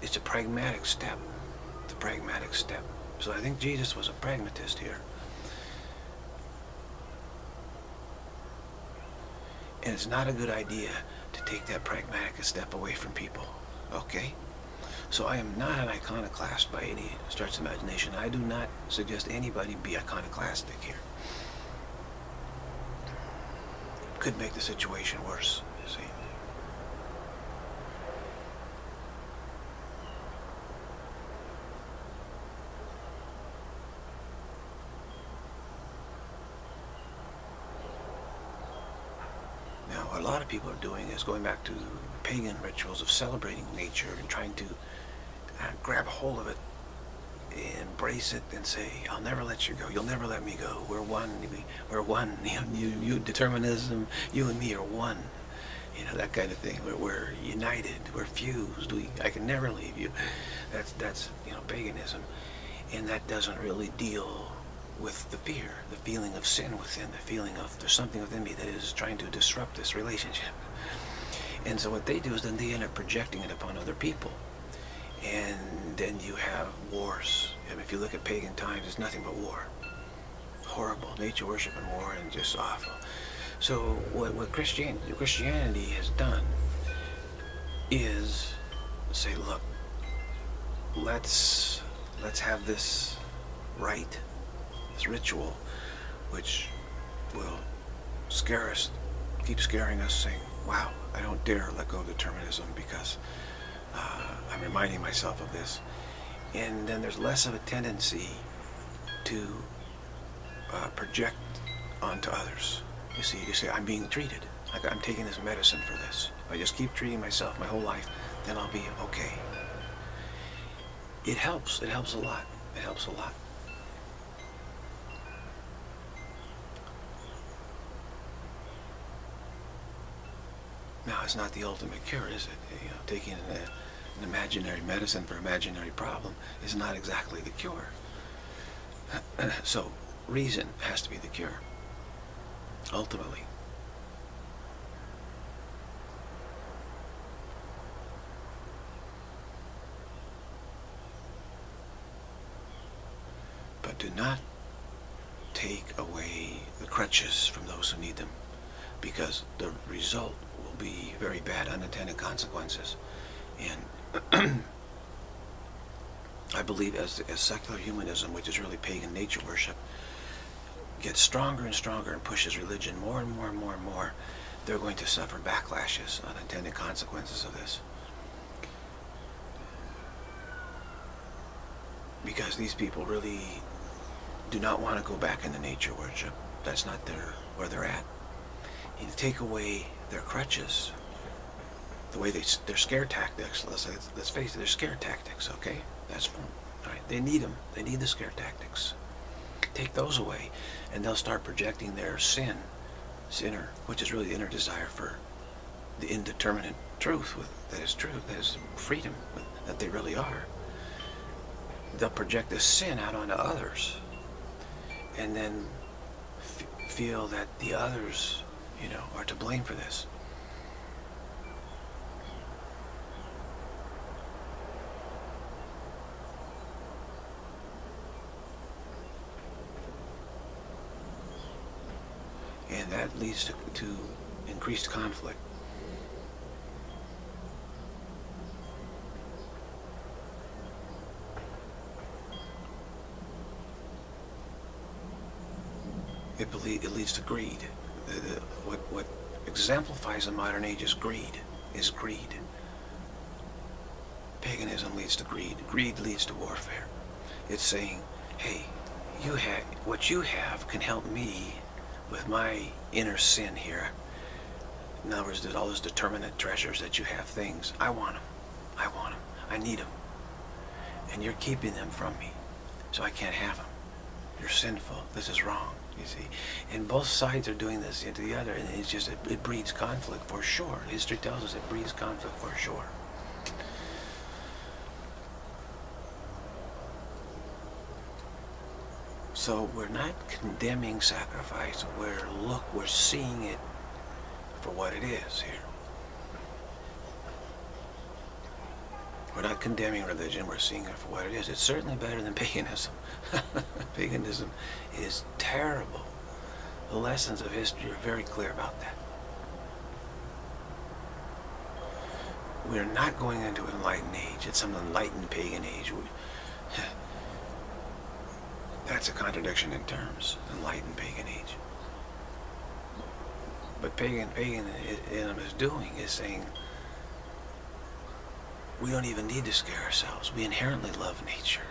it's a pragmatic step. It's a pragmatic step. So I think Jesus was a pragmatist here. And it's not a good idea to take that pragmatic step away from people. Okay? So I am not an iconoclast by any stretch of imagination. I do not suggest anybody be iconoclastic here. could make the situation worse, you see. Now, a lot of people are doing is going back to pagan rituals of celebrating nature and trying to grab hold of it, embrace it, and say, "I'll never let you go. You'll never let me go. We're one. We're one. You, you, you determinism. You and me are one." You know that kind of thing. We're, we're united. We're fused. We, I can never leave you. That's that's you know paganism, and that doesn't really deal with the fear, the feeling of sin within, the feeling of there's something within me that is trying to disrupt this relationship. And so what they do is then they end up projecting it upon other people. And then you have wars. Mean, if you look at pagan times, it's nothing but war. Horrible. Nature worship and war and just awful. So what, what Christianity, Christianity has done is say, look, let's let's have this rite, this ritual, which will scare us, keep scaring us, saying, wow, I don't dare let go of determinism because uh, I'm reminding myself of this. And then there's less of a tendency to uh, project onto others. You see, you say, I'm being treated. I'm taking this medicine for this. If I just keep treating myself my whole life, then I'll be okay. It helps. It helps a lot. It helps a lot. Now, it's not the ultimate cure, is it? You know, taking an, an imaginary medicine for imaginary problem is not exactly the cure. so, reason has to be the cure, ultimately. But do not take away the crutches from those who need them because the result will be very bad unintended consequences. And I believe as, as secular humanism, which is really pagan nature worship, gets stronger and stronger and pushes religion more and more and more and more, they're going to suffer backlashes, unintended consequences of this. Because these people really do not want to go back into nature worship. That's not their where they're at. You take away their crutches, the way they their scare tactics. Let's let's face it, they're scare tactics. Okay, that's right. They need them. They need the scare tactics. Take those away, and they'll start projecting their sin, sinner, which is really the inner desire for the indeterminate truth with, that is truth, that is freedom, that they really are. They'll project this sin out onto others, and then feel that the others, you know, are to blame for this. And that leads to, to increased conflict. it, it leads to greed. The, the, what, what exemplifies the modern age is greed, is greed. Paganism leads to greed. Greed leads to warfare. It's saying, hey, you have what you have can help me with my inner sin here. In other words, all those determinate treasures that you have things. I want them. I want them. I need them. And you're keeping them from me. So I can't have them. You're sinful. This is wrong you see. And both sides are doing this into the other, and it's just, it, it breeds conflict for sure. History tells us it breeds conflict for sure. So we're not condemning sacrifice. We're, look, we're seeing it for what it is here. We're not condemning religion, we're seeing it for what it is. It's certainly better than paganism. paganism is terrible. The lessons of history are very clear about that. We're not going into an enlightened age. It's some enlightened pagan age. That's a contradiction in terms, enlightened pagan age. But pagan paganism is doing is saying we don't even need to scare ourselves. We inherently love nature.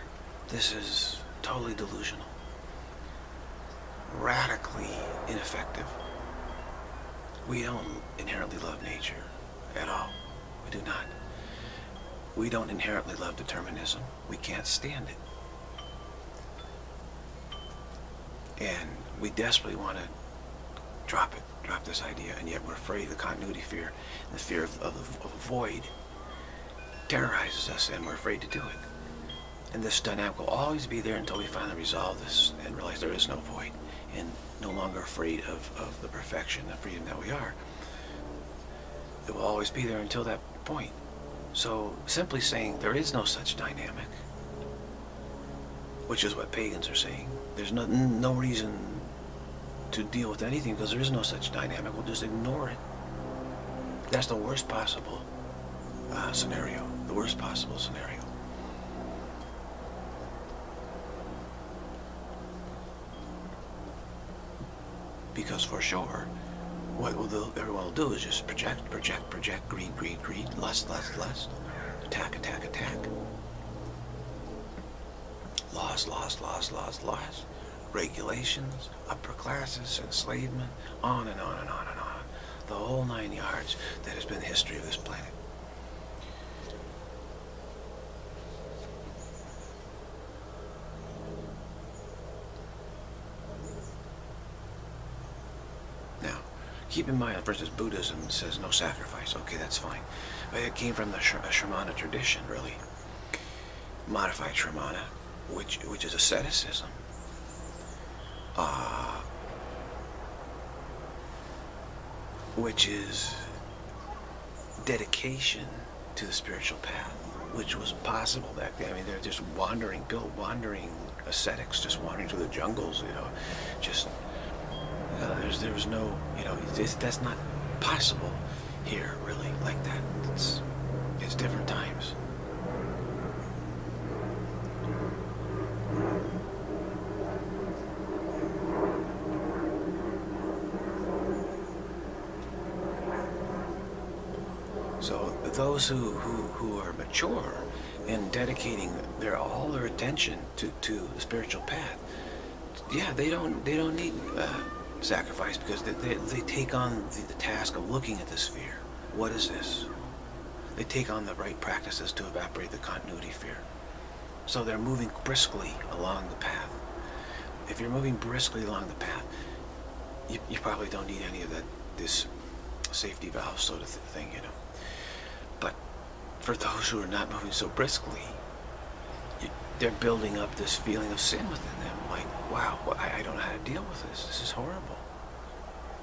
This is totally delusional. Radically ineffective. We don't inherently love nature at all. We do not. we don't inherently love determinism. We can't stand it. And we desperately want to drop it, drop this idea, and yet we're afraid the continuity fear, the fear of, of, of a void terrorizes us, and we're afraid to do it. And this dynamic will always be there until we finally resolve this and realize there is no void, and no longer afraid of, of the perfection, the freedom that we are. It will always be there until that point. So simply saying there is no such dynamic, which is what pagans are saying, there's no, no reason to deal with anything because there is no such dynamic. We'll just ignore it. That's the worst possible uh, scenario. The worst possible scenario. Because for sure, what will everyone will do is just project, project, project, greed, greed, greed, lust, lust, lust, attack, attack, attack. Laws, laws, laws, laws, laws. Regulations, upper classes, enslavement, on and on and on and on. The whole nine yards that has been the history of this planet. Now, keep in mind, for instance, Buddhism says no sacrifice. Okay, that's fine. But it came from the Sh Shramana tradition, really. Modified Shramana, which, which is asceticism. Uh, which is dedication to the spiritual path, which was possible back then. I mean, they're just wandering, built wandering ascetics, just wandering through the jungles, you know, just, uh, there's, there was no, you know, that's not possible here, really, like that. It's, it's different times. So those who, who, who are mature in dedicating their all their attention to, to the spiritual path, yeah, they don't they don't need uh, sacrifice because they, they, they take on the, the task of looking at the sphere. What is this? They take on the right practices to evaporate the continuity fear. So they're moving briskly along the path. If you're moving briskly along the path, you, you probably don't need any of that this safety valve sort of thing, you know. But for those who are not moving so briskly, you, they're building up this feeling of sin within them. Like, wow, well, I, I, don't know how to deal with this. This is horrible.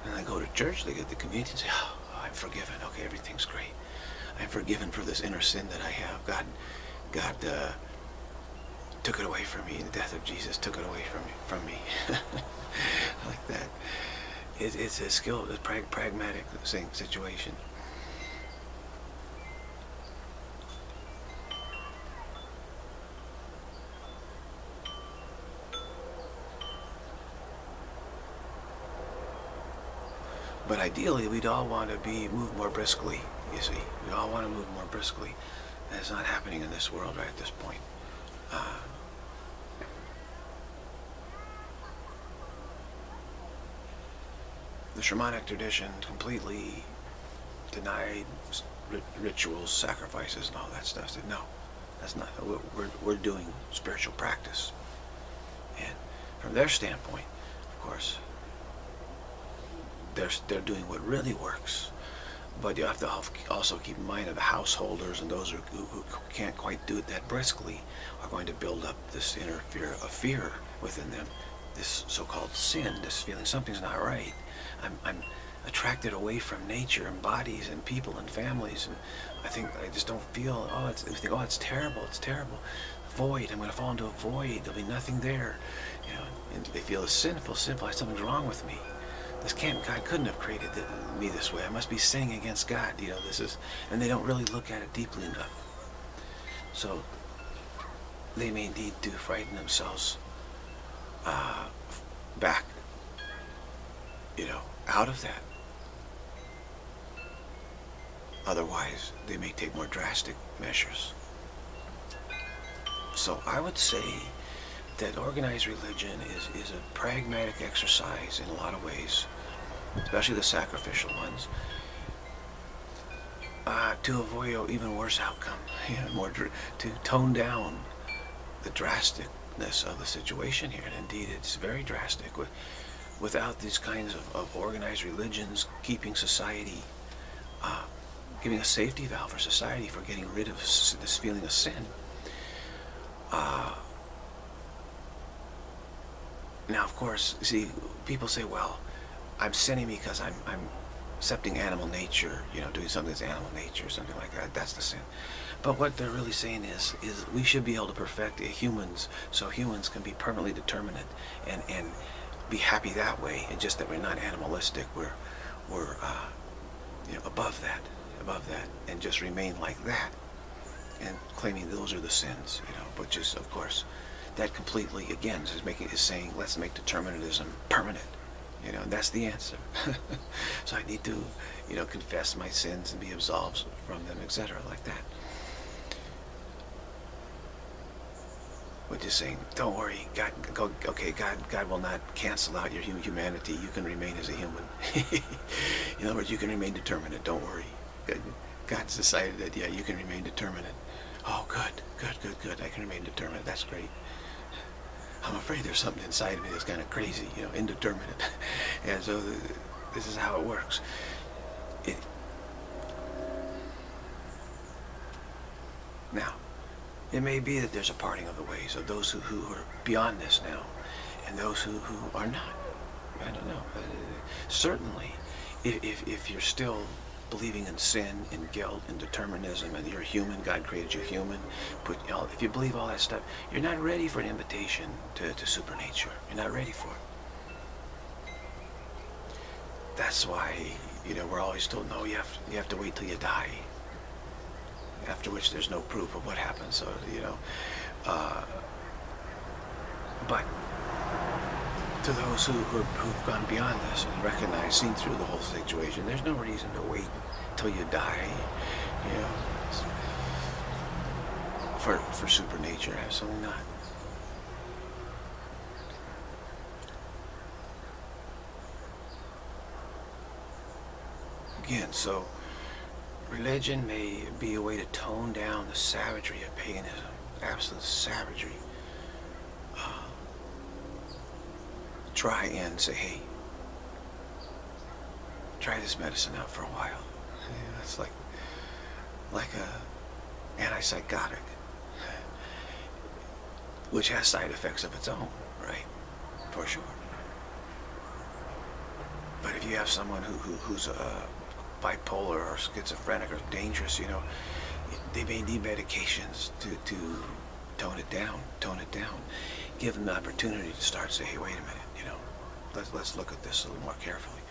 And they go to church, they get the community and say, oh, I'm forgiven. Okay, everything's great. I'm forgiven for this inner sin that I have. God, God uh, took it away from me. The death of Jesus took it away from me. From me. like that. It, it's a skill, a prag pragmatic same situation. But ideally, we'd all want to be move more briskly, you see. We all want to move more briskly. It's not happening in this world right at this point. The Shramanic tradition completely denied rituals, sacrifices, and all that stuff. Said, no, that's not, we're, we're doing spiritual practice. And from their standpoint, of course, they're, they're doing what really works. But you have to also keep in mind that the householders and those who, who can't quite do it that briskly are going to build up this inner fear of fear within them, this so-called sin, this feeling something's not right. I'm, I'm attracted away from nature and bodies and people and families, and I think I just don't feel. Oh, it's think oh, it's terrible. It's terrible. Void. I'm going to fall into a void. There'll be nothing there. You know, and they feel sinful, sinful. Something's wrong with me this can't, God couldn't have created me this way. I must be sinning against God. You know, this is, and they don't really look at it deeply enough. So they may need to frighten themselves uh, back, you know, out of that. Otherwise, they may take more drastic measures. So I would say that organized religion is, is a pragmatic exercise in a lot of ways, especially the sacrificial ones, uh, to avoid an even worse outcome. know, more to tone down the drasticness of the situation here. And indeed, it's very drastic. With, without these kinds of, of organized religions keeping society, uh, giving a safety valve for society for getting rid of this feeling of sin. Uh, now, of course, see, people say, well, I'm sinning because I'm, I'm accepting animal nature, you know, doing something that's animal nature, something like that. That's the sin. But what they're really saying is, is we should be able to perfect humans so humans can be permanently determinate and, and be happy that way. And just that we're not animalistic, we're, we're uh, you know, above that, above that, and just remain like that. And claiming those are the sins, you know, which is, of course, that completely, again, is making is saying, let's make determinism permanent. You know, and that's the answer. so I need to, you know, confess my sins and be absolved from them, etc., like that. We're just saying, don't worry, God, go, okay, God, God will not cancel out your humanity. You can remain as a human. In other words, you can remain determinate. Don't worry. God, God's decided that, yeah, you can remain determinate. Oh, good, good, good, good. I can remain determinate. That's great. I'm afraid there's something inside of me that's kind of crazy, you know, indeterminate. and so this is how it works. It, now, it may be that there's a parting of the ways of those who, who are beyond this now and those who, who are not. I don't know. Uh, certainly, if, if, if you're still believing in sin and guilt and determinism and you're human, God created you human, but you know, if you believe all that stuff, you're not ready for an invitation to, to supernature. You're not ready for it. That's why, you know, we're always told, no, you have, you have to wait till you die. After which there's no proof of what happened, so, you know. Uh, but to those who, who, who've gone beyond this and recognized, seen through the whole situation, there's no reason to wait till you die, you know, for, for supernature, absolutely not. Again, so religion may be a way to tone down the savagery of paganism, absolute savagery. Try and say, hey, try this medicine out for a while. It's like like a antipsychotic, which has side effects of its own, right? For sure. But if you have someone who, who who's a bipolar or schizophrenic or dangerous, you know, they may need medications to, to tone it down, tone it down. Give them the opportunity to start say, hey, wait a minute let's, let's look at this a little more carefully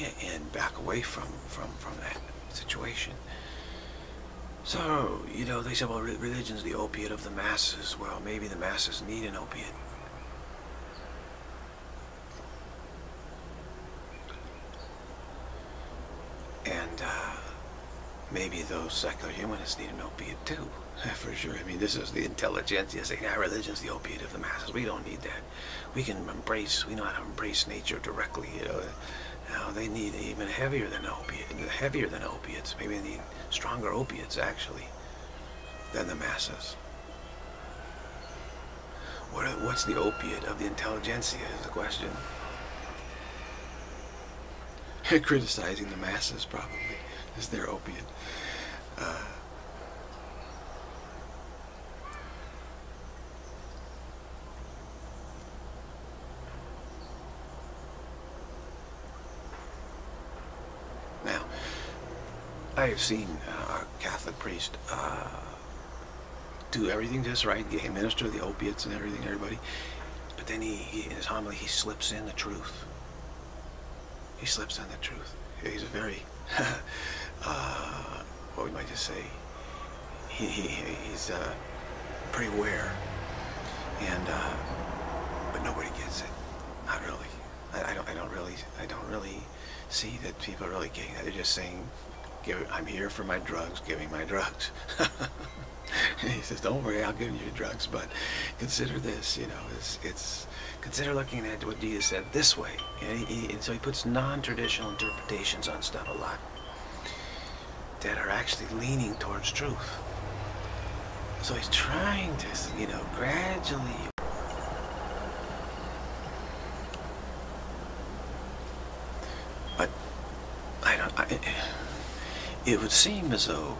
and, and back away from, from, from that situation. So, you know, they said, well, religion's the opiate of the masses. Well, maybe the masses need an opiate. And uh, maybe those secular humanists need an opiate too. For sure. I mean, this is the intelligentsia saying, yeah, religion's the opiate of the masses. We don't need that. We can embrace, we know how to embrace nature directly. You know, now they need even heavier than opiate, heavier than opiates. Maybe they need stronger opiates, actually, than the masses. What, what's the opiate of the intelligentsia is the question. Criticizing the masses, probably, is their opiate. Uh, I have seen uh, a Catholic priest uh, do everything just right, administer the opiates and everything, everybody. But then he, he, in his homily, he slips in the truth. He slips in the truth. He's a very, uh, what we might just say, he, he he's uh, pretty aware, and uh, but nobody gets it. Not really. I, I don't. I don't really. I don't really see that people are really getting that. They're just saying Give, I'm here for my drugs. Give me my drugs. he says, don't worry, I'll give you your drugs, but consider this, you know, it's, it's consider looking at what Jesus said this way. And, he, and so he puts non-traditional interpretations on stuff a lot that are actually leaning towards truth. So he's trying to, you know, gradually but I don't I, it would seem as though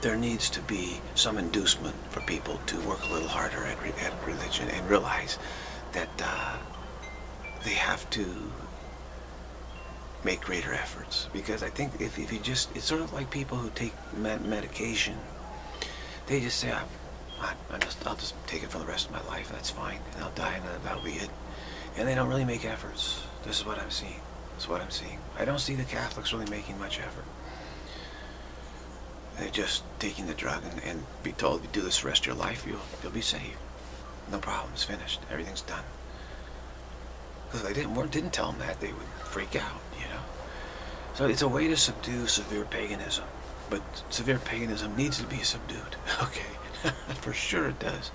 there needs to be some inducement for people to work a little harder at, at religion and realize that uh, they have to make greater efforts. Because I think if, if you just it's sort of like people who take med medication they just say I, I, just, I'll just take it for the rest of my life that's fine and I'll die and that'll be it. And they don't really make efforts. This is what I'm seeing. This is what I'm seeing. I don't see the Catholics really making much effort. They're just taking the drug and, and be told you do this the rest of your life you'll, you'll be saved no problem it's finished everything's done. Because they didn't didn't tell them that they would freak out so it's a way to subdue severe paganism but severe paganism needs to be subdued. Okay. For sure it does.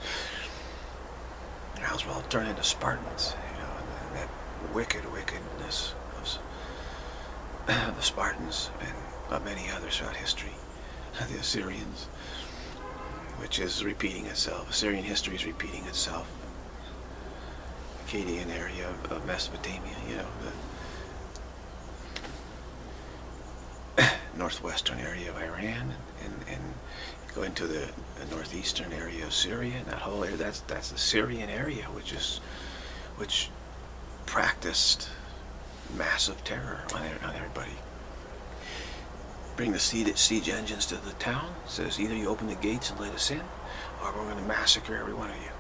Or else we'll turn into Spartans you know and that wicked wickedness of the Spartans and of many others throughout history the Assyrians which is repeating itself. Assyrian history is repeating itself. Akkadian area of, of Mesopotamia, you know, the northwestern area of Iran, and, and go into the, the, northeastern area of Syria, and that whole area, that's, that's the Syrian area, which is, which practiced massive terror on, on everybody. Bring the siege, siege engines to the town, says either you open the gates and let us in, or we're going to massacre every one of you.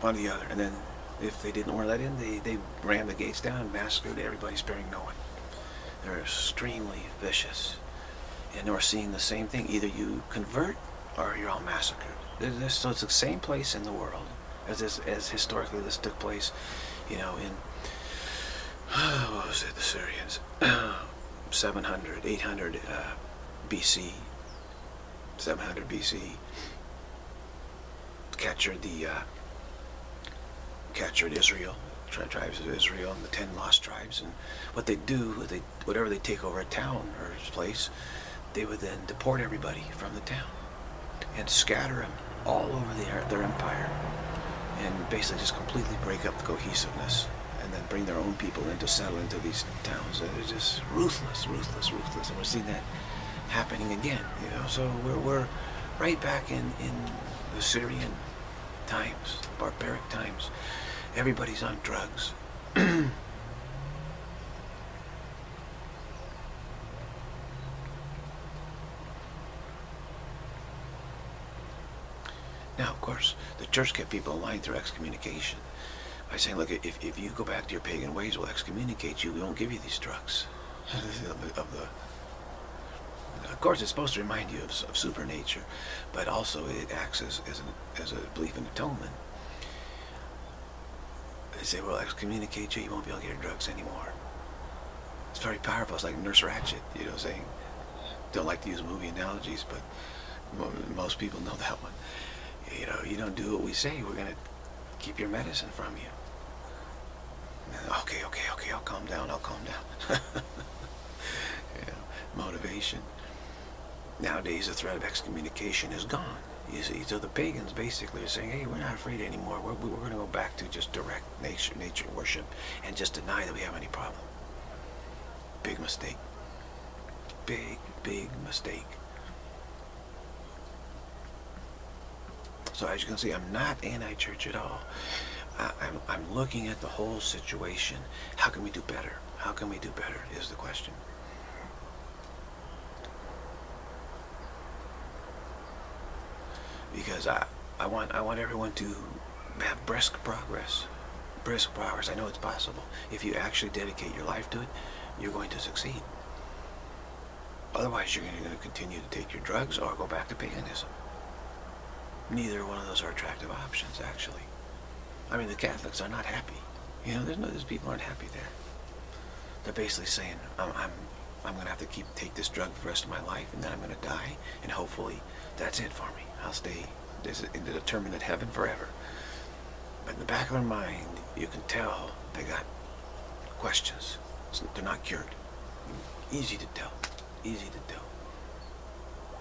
One or the other. And then if they didn't want to let in, they, they ran the gates down and massacred everybody, sparing no one. They're extremely vicious. And we're seeing the same thing. Either you convert or you're all massacred. so it's the same place in the world as, this, as historically this took place, you know, in, what was it, the Assyrians, 700, 800 uh, BC, 700 BC, captured the uh, captured Israel, tribes of Israel, and the ten lost tribes. And what they do, they whatever they take over a town or a place, they would then deport everybody from the town and scatter them all over the, their empire, and basically just completely break up the cohesiveness, and then bring their own people in to settle into these towns. And it's just ruthless, ruthless, ruthless, and we're seeing that happening again. You know, so we're we're right back in in the Assyrian times, barbaric times. Everybody's on drugs. now, of course, the church kept people in line through excommunication by saying, look, if, if you go back to your pagan ways, we'll excommunicate you. We won't give you these drugs. of, the, of, course, it's supposed to remind you of, of supernature, but also it acts as, as, an, as a belief in atonement. They say, well, excommunicate you, you won't be able to get your drugs anymore. It's very powerful. It's like Nurse Ratched, you know, saying, don't like to use movie analogies, but most people know that one. You know, you don't do what we say, we're going to keep your medicine from you. okay, okay, okay, I'll calm down, I'll calm down. yeah, motivation. Nowadays, the threat of excommunication is gone. So the pagans basically are saying, hey, we're not afraid anymore. We're, we're going to go back to just direct nature, nature worship and just deny that we have any problem. Big mistake. Big, big mistake. So as you can see, I'm not anti-church at all. I, I'm, I'm looking at the whole situation. How can we do better? How can we do better is the question. Because I, I want I want everyone to have brisk progress. Brisk progress. I know it's possible. If you actually dedicate your life to it, you're going to succeed. Otherwise, you're going to continue to take your drugs or go back to paganism. Neither one of those are attractive options, actually. I mean, the Catholics are not happy. You know, there's no, these people aren't happy there. They're basically saying, I'm, I'm, I'm going to have to keep take this drug for the rest of my life, and then I'm going to die, and hopefully that's it for me. I'll stay in the determinate heaven forever. But in the back of their mind, you can tell they got questions. They're not cured. Easy to tell. Easy to tell.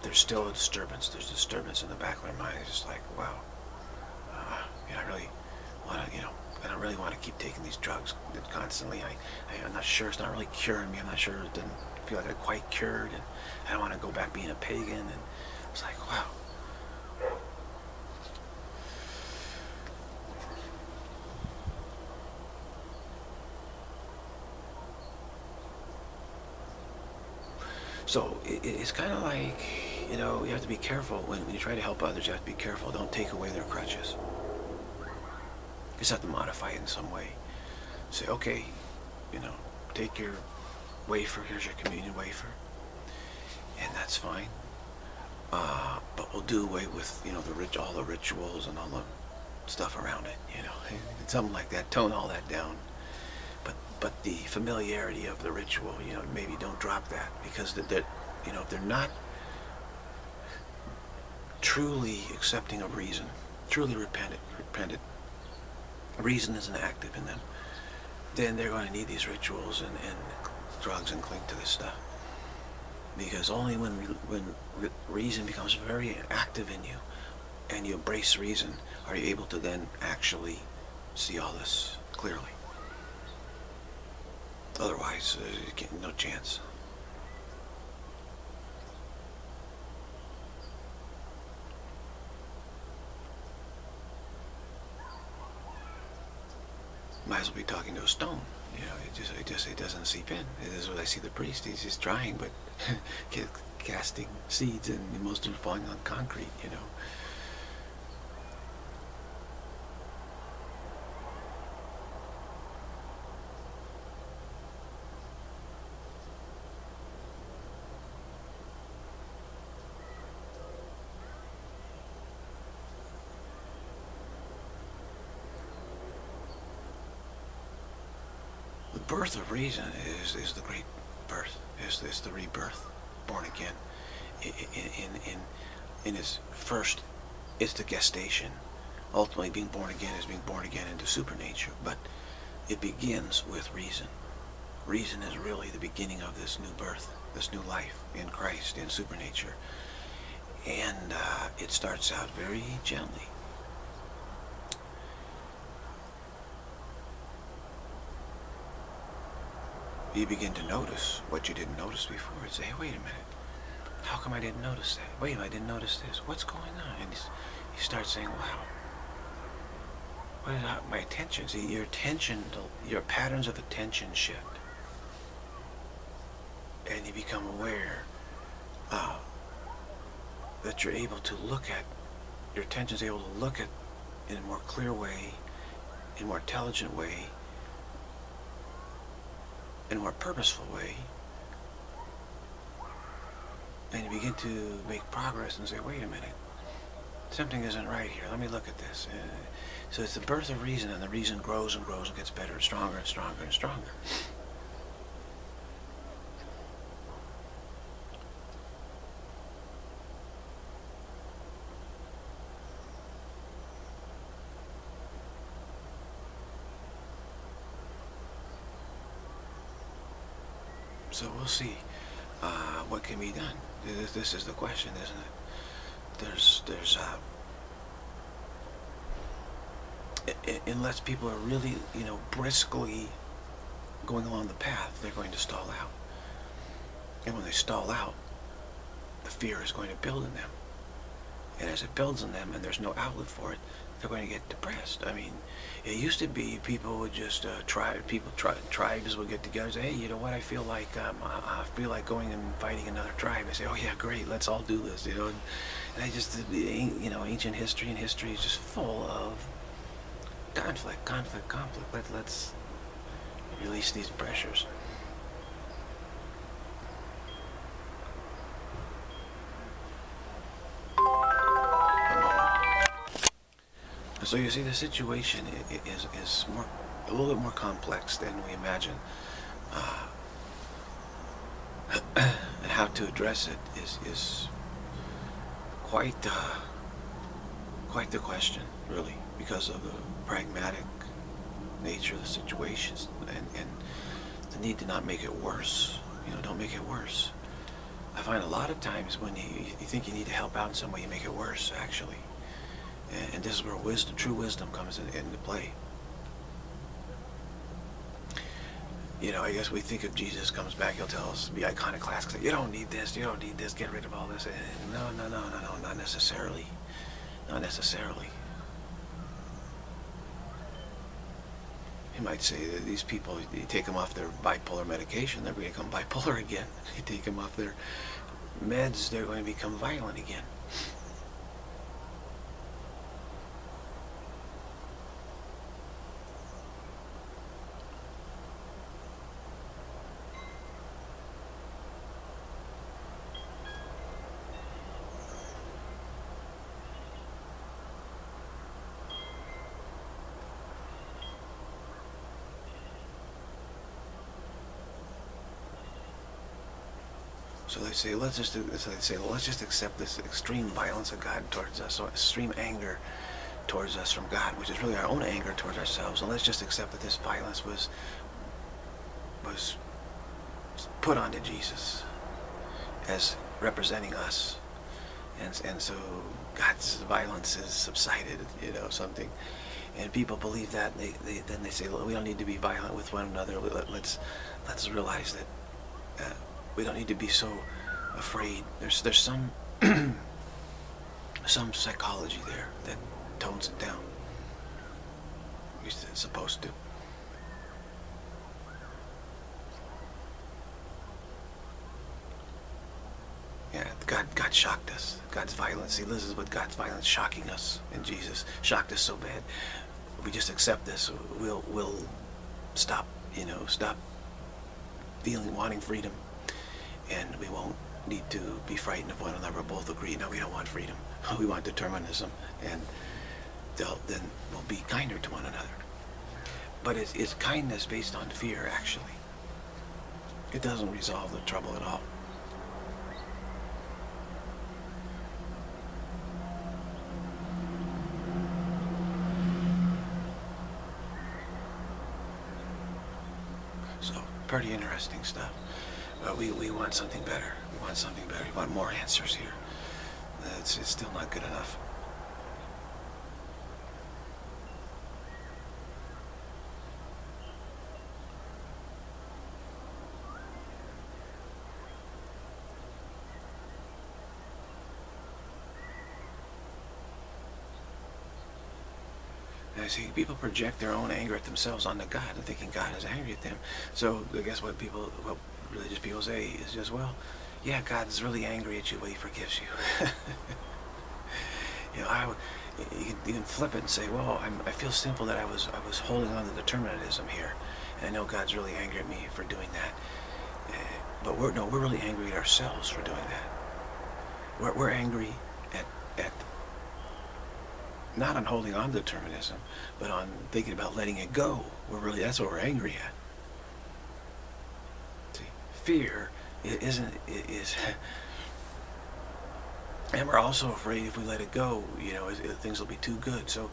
there's still a disturbance. There's disturbance in the back of my mind. It's just like, wow, uh, you know, I really want to, you know, I don't really want to keep taking these drugs constantly. I, I, am not sure. It's not really curing me. I'm not sure. It didn't feel like I'm quite cured, and I don't want to go back being a pagan. And it's like, wow. So it, it's kind of like, you know, you have to be careful when, when you try to help others. You have to be careful. Don't take away their crutches. You just have to modify it in some way. Say, okay, you know, take your wafer. Here's your communion wafer, and that's fine. Uh, but we'll do away with, you know, the rich, all the rituals and all the stuff around it. You know, something like that. Tone all that down but the familiarity of the ritual, you know, maybe don't drop that because that, that you know, if they're not truly accepting of reason, truly repentant, repentant, reason isn't active in them, then they're going to need these rituals and, and drugs and cling to this stuff. Because only when when reason becomes very active in you, and you embrace reason, are you able to then actually see all this clearly. Otherwise, uh, no chance. Might as well be talking to a stone. You know, it just, it just, it doesn't seep in. It is what I see the priest. He's just trying, but casting seeds, and most of them falling on concrete. You know. Birth of reason is, is the great birth, is, the rebirth, born again. In, in, in, in its first, it's the gestation. Ultimately, being born again is being born again into supernature, but it begins with reason. Reason is really the beginning of this new birth, this new life in Christ, in supernature. And uh, it starts out very gently you begin to notice what you didn't notice before and say, hey, wait a minute. How come I didn't notice that? Wait, I didn't notice this. What's going on? And you start saying, wow. What is that? My attention. See, your attention, your patterns of attention shift. And you become aware uh, that you're able to look at, your attention is able to look at in a more clear way, in a more intelligent way, in a more purposeful way, and you begin to make progress and say, wait a minute, something isn't right here. Let me look at this. Uh, so it's the birth of reason, and the reason grows and grows and gets better and stronger and stronger and stronger. So see uh, what can be done. This, this, is the question, isn't it? There's, there's, uh, unless people are really, you know, briskly going along the path, they're going to stall out. And when they stall out, the fear is going to build in them. And as it builds in them and there's no outlet for it, they're going to get depressed. I mean, it used to be people would just uh, try. People tribes would get together and say, "Hey, you know what? I feel like um, I, I, feel like going and fighting another tribe." They say, "Oh yeah, great. Let's all do this." You know, and, and I just you know ancient history and history is just full of conflict, conflict, conflict. Let let's release these pressures. So you see, the situation is, is more, a little bit more complex than we imagine. Uh, and how to address it is, is quite, uh, quite the question, really, because of the pragmatic nature of the situations and, and the need to not make it worse. You know, don't make it worse. I find a lot of times when you, you think you need to help out in some way, you make it worse, actually. And, and this is where wisdom, true wisdom comes in, into play. You know, I guess we think if Jesus comes back, he'll tell us, be iconoclastic, you don't need this, you don't need this, get rid of all this. And no, no, no, no, no, not necessarily. Not necessarily. You might say that these people, you take them off their bipolar medication, they're going to become bipolar again. You take them off their meds, they're going to become violent again. So they say, let's just, so they say, let's just accept this extreme violence of God towards us, or extreme anger towards us from God, which is really our own anger towards ourselves, and let's just accept that this violence was was put onto Jesus as representing us, and and so God's violence is subsided, you know, something. And people believe that, and they, they then they say, well, we don't need to be violent with one another. Let, let's let's realize that. Uh, we don't need to be so afraid. There's there's some some psychology there that tones it down. It's supposed to. Yeah, God God shocked us. God's violence. See, this is what God's violence shocking us in Jesus. Shocked us so bad. We just accept this, we'll we'll stop, you know, stop feeling wanting freedom and we won't need to be frightened of one another. We'll both agree, no, we don't want freedom. We want determinism, and they'll then we'll be kinder to one another. But it's kindness based on fear, actually. It doesn't resolve the trouble at all. So, pretty interesting stuff. But we, we want something better. We want something better. We want more answers here. It's, it's still not good enough. See people project their own anger at themselves onto God thinking God is angry at them. So I guess what people, what religious people say is just, well, yeah, God's really angry at you, but he forgives you. you know, I, you, can, you can flip it and say, well, I'm, i feel simple that I was, I was holding on to determinism here. And I know God's really angry at me for doing that. Uh, but we're, no, we're really angry at ourselves for doing that. We're, we're angry at, at not on holding on to determinism, but on thinking about letting it go. We're really, that's what we're angry at fear isn't is and we're also afraid if we let it go you know things will be too good. So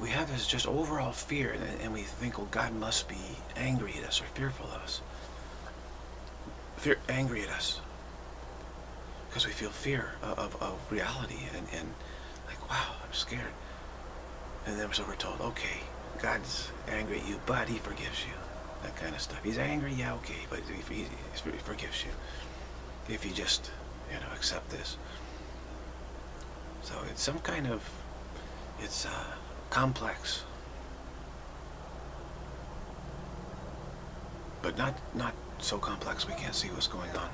we have this just overall fear and we think well god must be angry at us or fearful of us. Fear angry at us. Because we feel fear of, of reality and, and like wow i'm scared. And then so we're told okay god's angry at you but he forgives you that kind of stuff. He's angry, yeah, okay, but he, he, he forgives you if you just, you know, accept this. So it's some kind of, it's uh, complex, but not not so complex we can't see what's going on.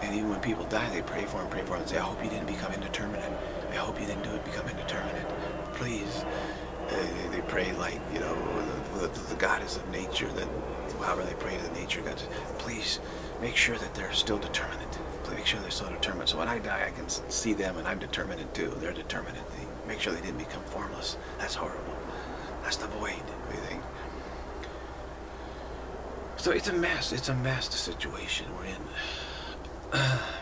And even when people die, they pray for them, pray for and say, I hope you didn't become indeterminate. I hope you didn't do it, become indeterminate. Please. Uh, they pray like, you know, the, the, the goddess of nature, that however they pray to the nature gods, please make sure that they're still determinate. Please make sure they're still determined. So when I die, I can see them and I'm determinate too. They're determinate. They make sure they didn't become formless. That's horrible. That's the void, we think. So it's a mess. It's a mess, the situation we're in.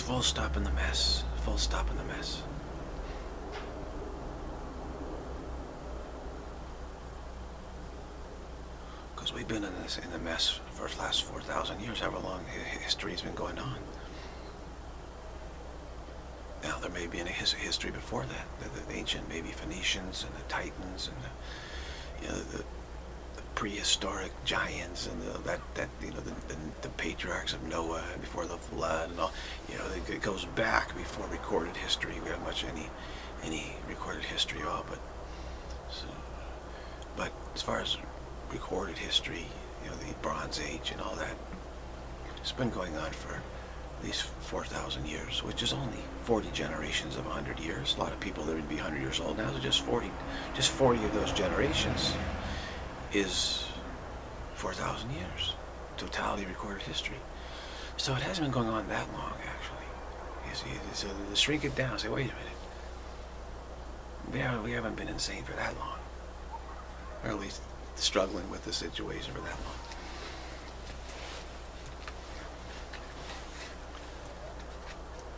full stop in the mess. Full stop in the mess. Because we've been in this in the mess for the last 4,000 years, however long history has been going on. Now, there may be a history before that. The, the, ancient, maybe Phoenicians and the Titans and the, you know, the prehistoric giants and the, that, that, you know, the, the, the, patriarchs of Noah before the flood and all. You know, it, goes back before recorded history. We have much any, any recorded history at all, but, so, but as far as recorded history, you know, the Bronze Age and all that. It's been going on for these 4,000 years, which is only 40 generations of 100 years. A lot of people that would be 100 years old now, so just 40, just 40 of those generations is 4,000 years, totality recorded history. So it hasn't been going on that long, actually. You see, so to shrink it down, say, wait a minute. Haven't, we haven't been insane for that long. Or at least struggling with the situation for that long.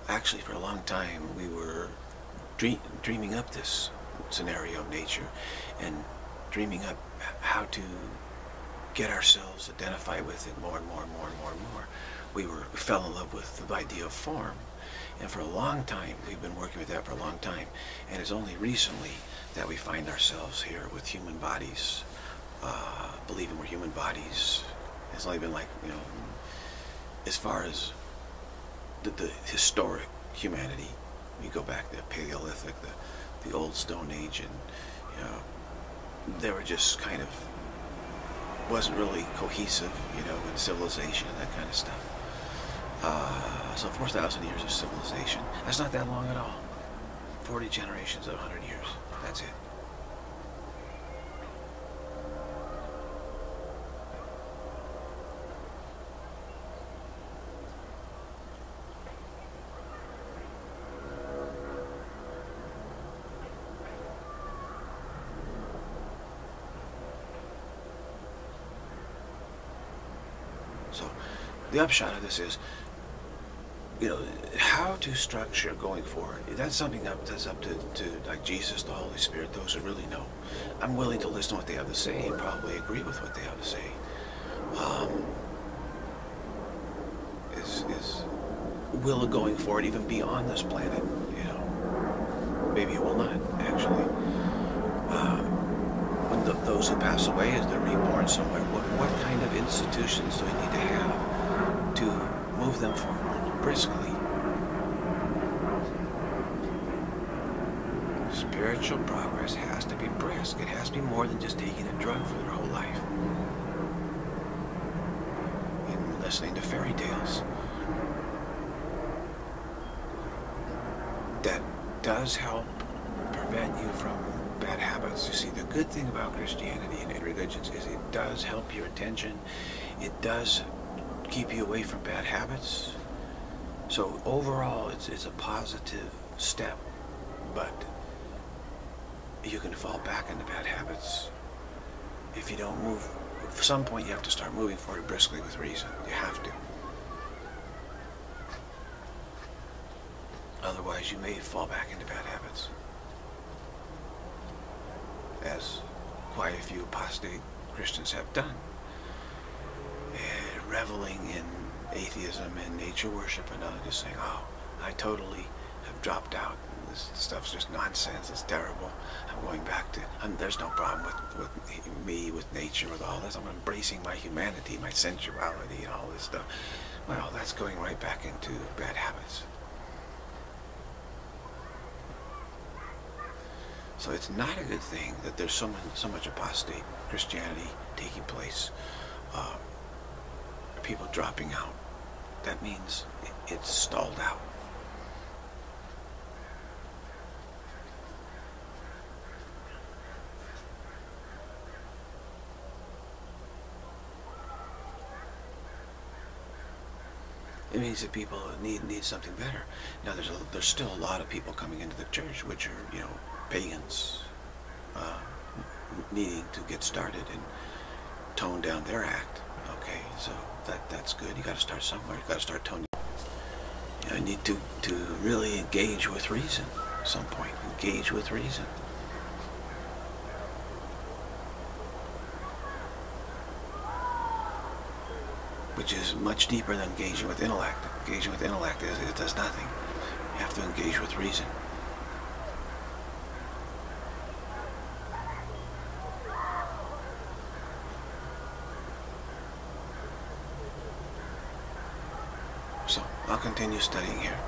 Actually, for a long time, we were dream, dreaming up this scenario of nature and dreaming up how to get ourselves identified with it more and more and more and more and more. We were we fell in love with the idea of form. And for a long time, we've been working with that for a long time. And it's only recently that we find ourselves here with human bodies uh, believing we're human bodies. It's only been like, you know, as far as the, the historic humanity, you go back to the Paleolithic, the, the old Stone Age, and, you know, they were just kind of, wasn't really cohesive, you know, in civilization and that kind of stuff. Uh, so 4,000 years of civilization, that's not that long at all. 40 generations of 100 years, that's it. The upshot of this is, you know, how to structure going forward. That's something that, that's up to, to like Jesus, the Holy Spirit, those who really know. I'm willing to listen to what they have to say and probably agree with what they have to say. Um, is, is will going forward even beyond this planet, you know, maybe it will not, actually. Uh, when the, those who pass away, as they're reborn somewhere, what, what kind of institutions do we need to have? To move them forward briskly. Spiritual progress has to be brisk. It has to be more than just taking a drug for their whole life. And listening to fairy tales. That does help prevent you from bad habits. You see, the good thing about Christianity and religions is it does help your attention. It does keep you away from bad habits. So overall, it's, it's a positive step, but you can fall back into bad habits if you don't move. At some point, you have to start moving forward briskly with reason. You have to. Otherwise, you may fall back into bad habits. As quite a few apostate Christians have done reveling in atheism and nature worship and other just saying, oh, I totally have dropped out. This stuff's just nonsense. It's terrible. I'm going back to, I'm, there's no problem with, with me, with nature, with all this. I'm embracing my humanity, my sensuality, and all this stuff. Well, that's going right back into bad habits. So it's not a good thing that there's so much, so much apostate Christianity taking place. Uh, people dropping out. That means it's stalled out. It means that people need need something better. Now, there's a, there's still a lot of people coming into the church which are you know pagans, uh, needing to get started and tone down their act. Okay, so that that's good. You got to start somewhere. You got to start toning. You know, need to to really engage with reason. At some point, engage with reason. Which is much deeper than engaging with intellect. Engaging with intellect is it does nothing. You have to engage with reason. So I'll continue studying here.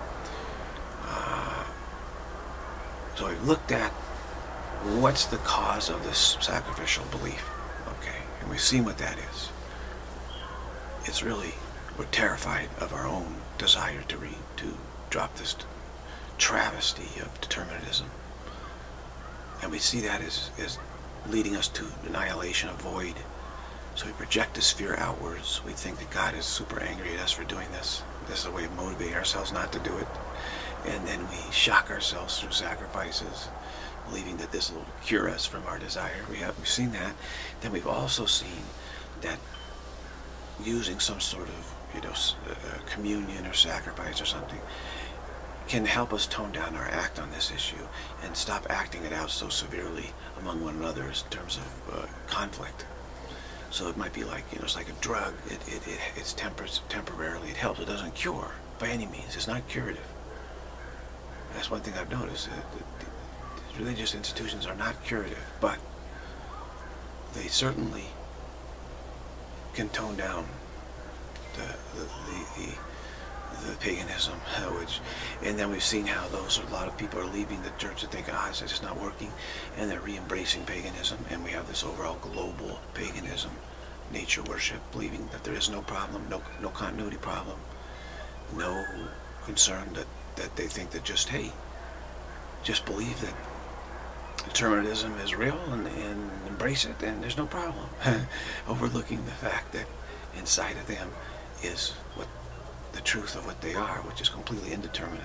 Uh, so we've looked at what's the cause of this sacrificial belief. Okay, and we've seen what that is. It's really we're terrified of our own desire to read, to drop this travesty of determinism. And we see that as, as leading us to annihilation, a void. So we project this fear outwards. We think that God is super angry at us for doing this. This is a way of motivating ourselves not to do it. And then we shock ourselves through sacrifices, believing that this will cure us from our desire. We have we've seen that. Then we've also seen that using some sort of you know uh, communion or sacrifice or something can help us tone down our act on this issue and stop acting it out so severely among one another in terms of uh, conflict. So it might be like, you know, it's like a drug. It, it, it, it's tempor temporarily. It helps. It doesn't cure by any means. It's not curative. That's one thing I've noticed. Uh, religious institutions are not curative, but they certainly can tone down the, the, the, the the paganism, which, and then we've seen how those a lot of people are leaving the church to think, ah, it's just not working, and they're re-embracing paganism, and we have this overall global paganism, nature worship, believing that there is no problem, no no continuity problem, no concern that that they think that just hey, just believe that determinism is real and, and embrace it, and there's no problem, overlooking the fact that inside of them is what the truth of what they are, which is completely indeterminate.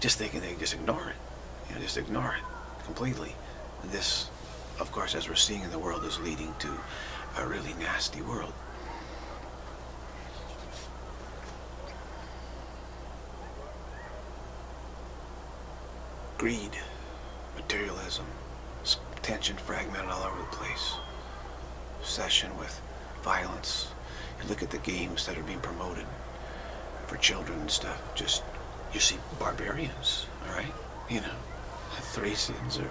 Just thinking they just ignore it. You know, just ignore it completely. This, of course, as we're seeing in the world, is leading to a really nasty world. Greed, materialism, tension fragmented all over the place, obsession with violence. You look at the games that are being promoted for children and stuff. Just, you see barbarians, all right? You know, Thracians or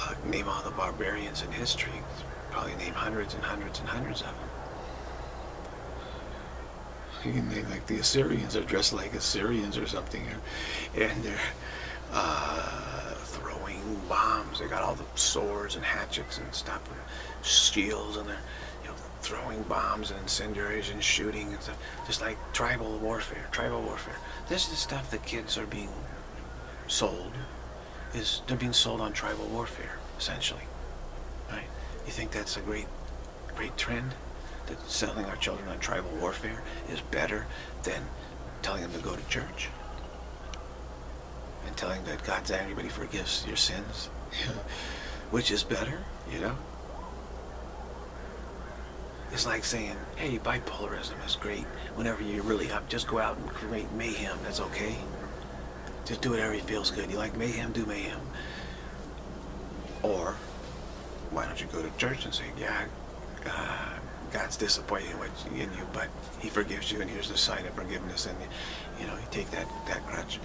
uh, name all the barbarians in history. Probably name hundreds and hundreds and hundreds of them. You name like the Assyrians are dressed like Assyrians or something, or, and they're uh, throwing bombs. They got all the swords and hatchets and stuff, and shields, and they're throwing bombs and incendiaries and shooting and stuff. Just like tribal warfare, tribal warfare. This is the stuff that kids are being sold. Is they're being sold on tribal warfare, essentially. Right? You think that's a great, great trend? That selling our children on tribal warfare is better than telling them to go to church? And telling that God's angry but he forgives your sins? Which is better, you know? It's like saying, hey, bipolarism is great. Whenever you're really up, just go out and create mayhem. That's okay. Just do whatever feels good. You like mayhem, do mayhem. Or, why don't you go to church and say, yeah, uh, God's disappointed in you, but he forgives you, and here's the sign of forgiveness. And, you know, you take that, that grudge.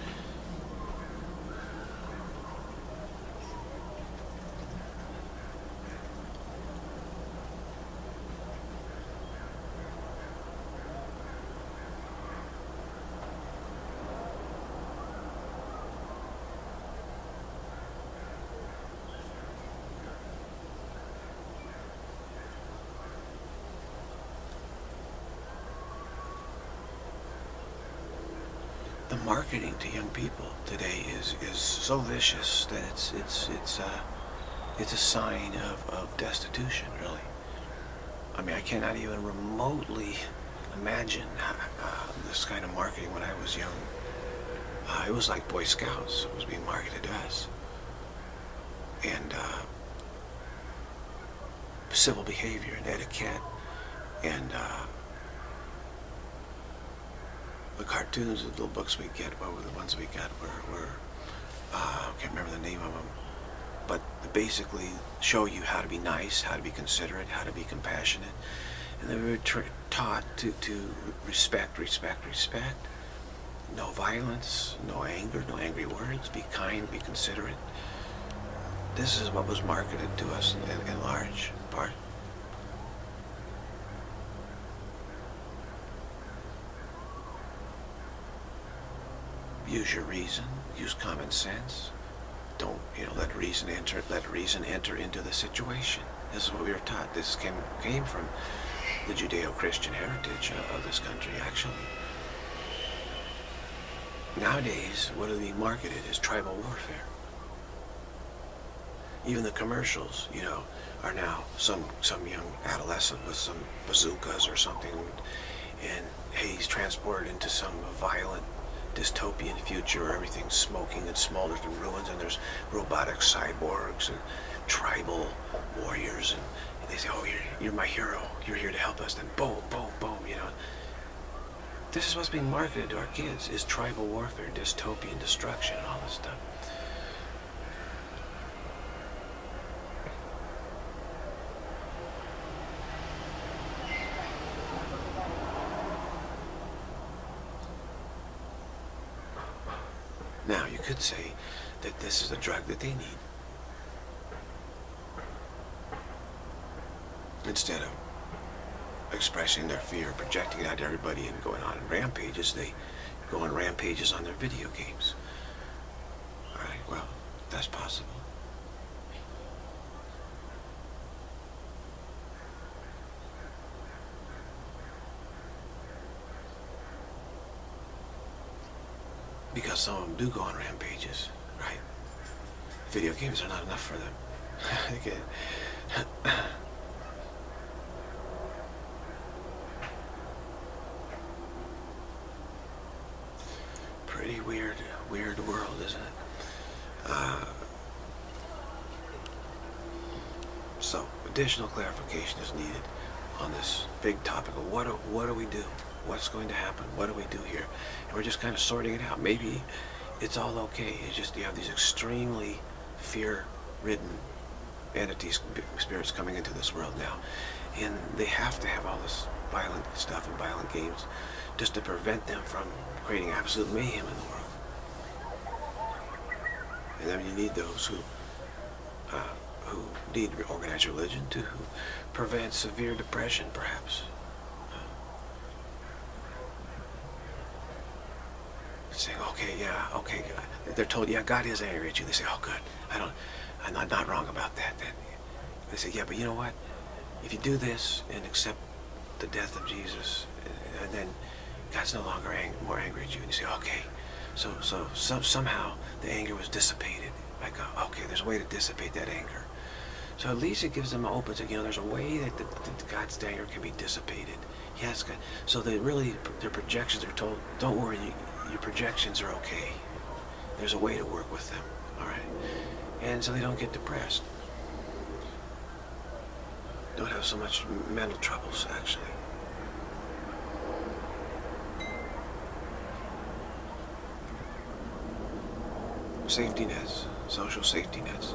Marketing to young people today is is so vicious that it's it's it's uh, it's a sign of, of destitution really. I mean I cannot even remotely imagine uh, this kind of marketing when I was young. Uh, it was like Boy Scouts it was being marketed to us. And uh, civil behavior and etiquette and uh, the cartoons, the little books we get, what were the ones we got were, were uh, I can't remember the name of them, but basically show you how to be nice, how to be considerate, how to be compassionate. And they were taught to, to respect, respect, respect. No violence, no anger, no angry words. Be kind, be considerate. This is what was marketed to us in, in large part. Use your reason, use common sense. Don't, you know, let reason enter, let reason enter into the situation. This is what we were taught. This came, came from the Judeo-Christian heritage of this country, actually. Nowadays, what are being marketed is tribal warfare. Even the commercials, you know, are now some some young adolescent with some bazookas or something, and hey, he's transported into some violent dystopian future where everything's smoking and smolders and ruins and there's robotic cyborgs and tribal warriors and, and they say, oh, you're, you're my hero. You're here to help us. Then boom, boom, boom, you know. This is what's being marketed to our kids is tribal warfare, dystopian destruction, and all this stuff. Say that this is a drug that they need. Instead of expressing their fear, projecting it out to everybody and going on rampages, they go on rampages on their video games. Alright, well, that's possible. Because some of them do go on rampages, right? Video games are not enough for them. Pretty weird, weird world, isn't it? Uh, so, additional clarification is needed on this big topic of what do, what do we do? What's going to happen? What do we do here? And we're just kind of sorting it out. Maybe it's all okay. It's just you have these extremely fear-ridden entities, spirits coming into this world now. And they have to have all this violent stuff and violent games just to prevent them from creating absolute mayhem in the world. And then you need those who uh, who need organized religion to prevent severe depression, perhaps. Saying, okay, yeah, okay. They're told, yeah, God is angry at you. They say, oh, good. I don't, I'm not, not wrong about that. Then they say, yeah, but you know what? If you do this and accept the death of Jesus, and then God's no longer ang more angry at you. And you say, okay. So, so some, somehow the anger was dissipated. Like, okay, there's a way to dissipate that anger. So at least it gives them an open, you know, there's a way that, the, God's anger can be dissipated. Yes, God. So they really, their projections are told, don't worry, your projections are okay. There's a way to work with them, all right? And so they don't get depressed. Don't have so much mental troubles, actually. Safety nets, social safety nets.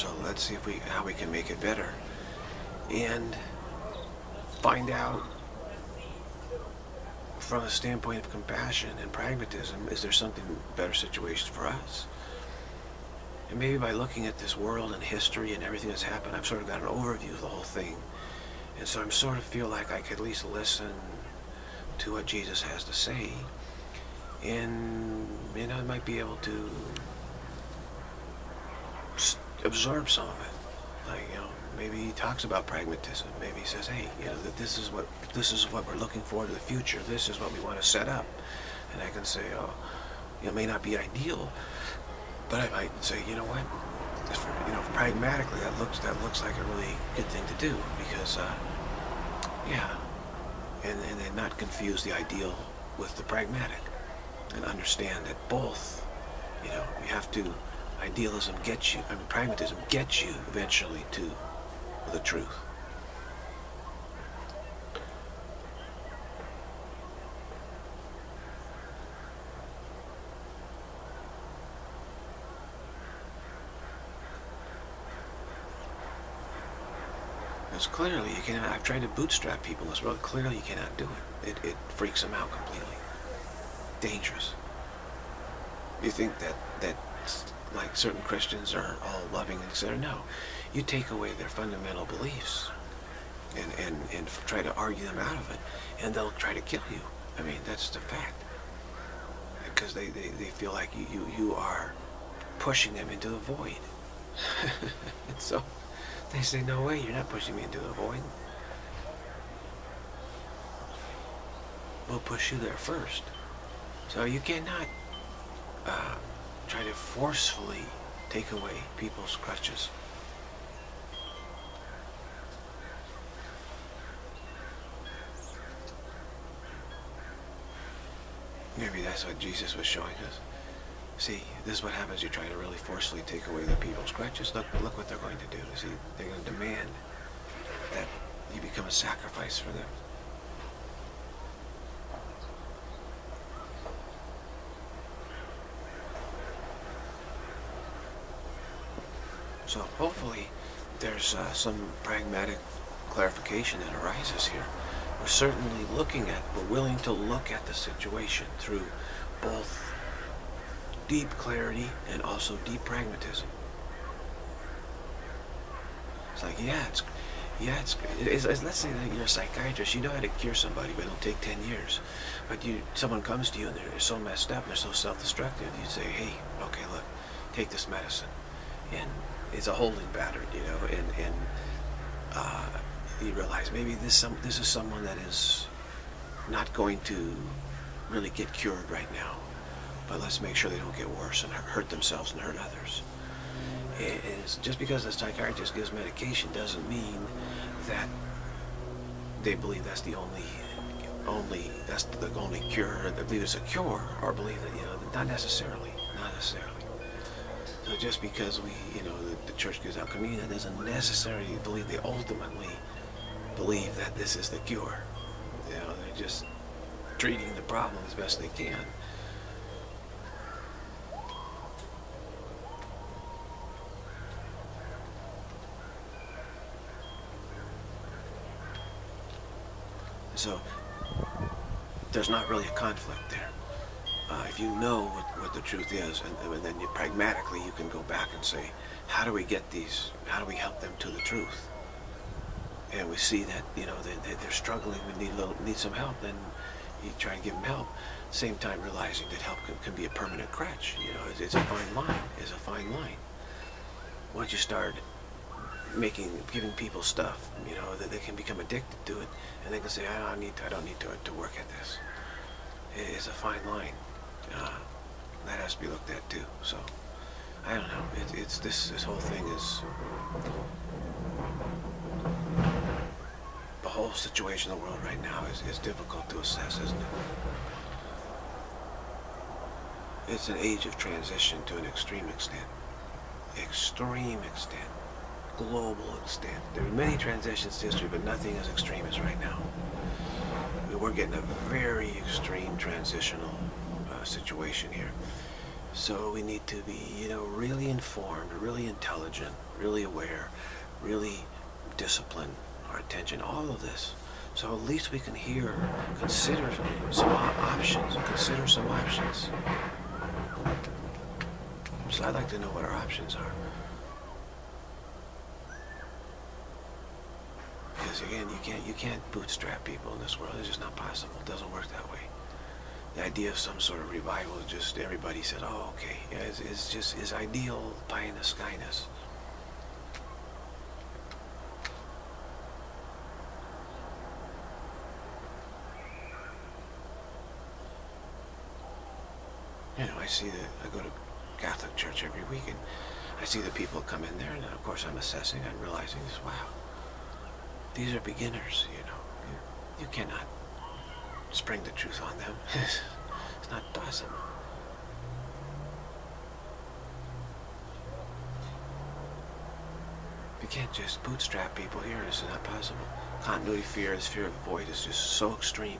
So let's see if we how we can make it better. And find out from a standpoint of compassion and pragmatism, is there something better situation for us? And maybe by looking at this world and history and everything that's happened, I've sort of got an overview of the whole thing. And so I'm sort of feel like I could at least listen to what Jesus has to say. And, you know, I might be able to absorb some of it. Like, you know, maybe he talks about pragmatism. Maybe he says, hey, you know, that this is what this is what we're looking for to the future. This is what we want to set up. And I can say, oh, it may not be ideal, but I might say, you know what? For, you know, pragmatically, that looks that looks like a really good thing to do because, uh, yeah, and and then not confuse the ideal with the pragmatic, and understand that both, you know, you have to idealism gets you, I mean, pragmatism gets you eventually to the truth. Clearly you cannot, I've tried to bootstrap people as well. clearly you cannot do it. It, it freaks them out completely. Dangerous. You think that, that like certain Christians are all loving and etc. No, you take away their fundamental beliefs and, and, and try to argue them out of it, and they'll try to kill you. I mean, that's the fact. Because they, they, they feel like you, you, you are pushing them into the void. and so they say, no way, you're not pushing me into the void. We'll push you there first. So you cannot uh, try to forcefully take away people's crutches. Maybe that's what Jesus was showing us. See, this is what happens. You try to really forcefully take away the people's crutches. Look, look what they're going to do. See, they're going to demand that you become a sacrifice for them. So hopefully there's uh, some pragmatic clarification that arises here. We're certainly looking at, we're willing to look at the situation through both deep clarity and also deep pragmatism. It's like, yeah, it's, yeah, it's, it's, it's, let's say that you're a psychiatrist, you know how to cure somebody, but it'll take 10 years. But you, someone comes to you and they're so messed up, they're so self-destructive, you say, hey, okay, look, take this medicine. And it's a holding pattern, you know, and and uh, you realize maybe this some this is someone that is not going to really get cured right now, but let's make sure they don't get worse and hurt themselves and hurt others. And just because the psychiatrist gives medication doesn't mean that they believe that's the only only that's the only cure. They believe it's a cure, or believe that you know not necessarily, not necessarily. Just because we, you know, the, the church gives out communion, that doesn't necessarily believe they ultimately believe that this is the cure. You know, they're just treating the problem as best they can. So there's not really a conflict there uh, if you know what, what the truth is, and, and then you, pragmatically you can go back and say, how do we get these, how do we help them to the truth? And we see that, you know, they, they, they're struggling, we need, little, need some help, then you try to give them help, same time realizing that help can, can be a permanent crutch, you know, it's, it's a fine line, it's a fine line. Once you start making, giving people stuff, you know, that they can become addicted to it, and they can say, I don't need to, I don't need to, to work at this. It's a fine line uh, that has to be looked at too. So I don't know. It, it's this this whole thing is the whole situation in the world right now is, is difficult to assess, isn't it? It's an age of transition to an extreme extent. Extreme extent. Global extent. There are many transitions to history, but nothing as extreme as right now. We're getting a very extreme transitional situation here. So we need to be, you know, really informed, really intelligent, really aware, really discipline our attention, all of this. So at least we can hear, consider some options, consider some options. So I'd like to know what our options are. Because again, you can't you can't bootstrap people in this world. It's just not possible. It doesn't work that way. The idea of some sort of revival, just everybody said, oh, okay, yeah, it's, it's just is ideal pie in the skyness. You know, I see that I go to Catholic church every week and I see the people come in there and of course I'm assessing, I'm realizing this, wow, these are beginners, you know. You, you cannot spring the truth on them. it's not possible. You can't just bootstrap people here. This is not possible. Continuity fear, this fear of the void is just so extreme.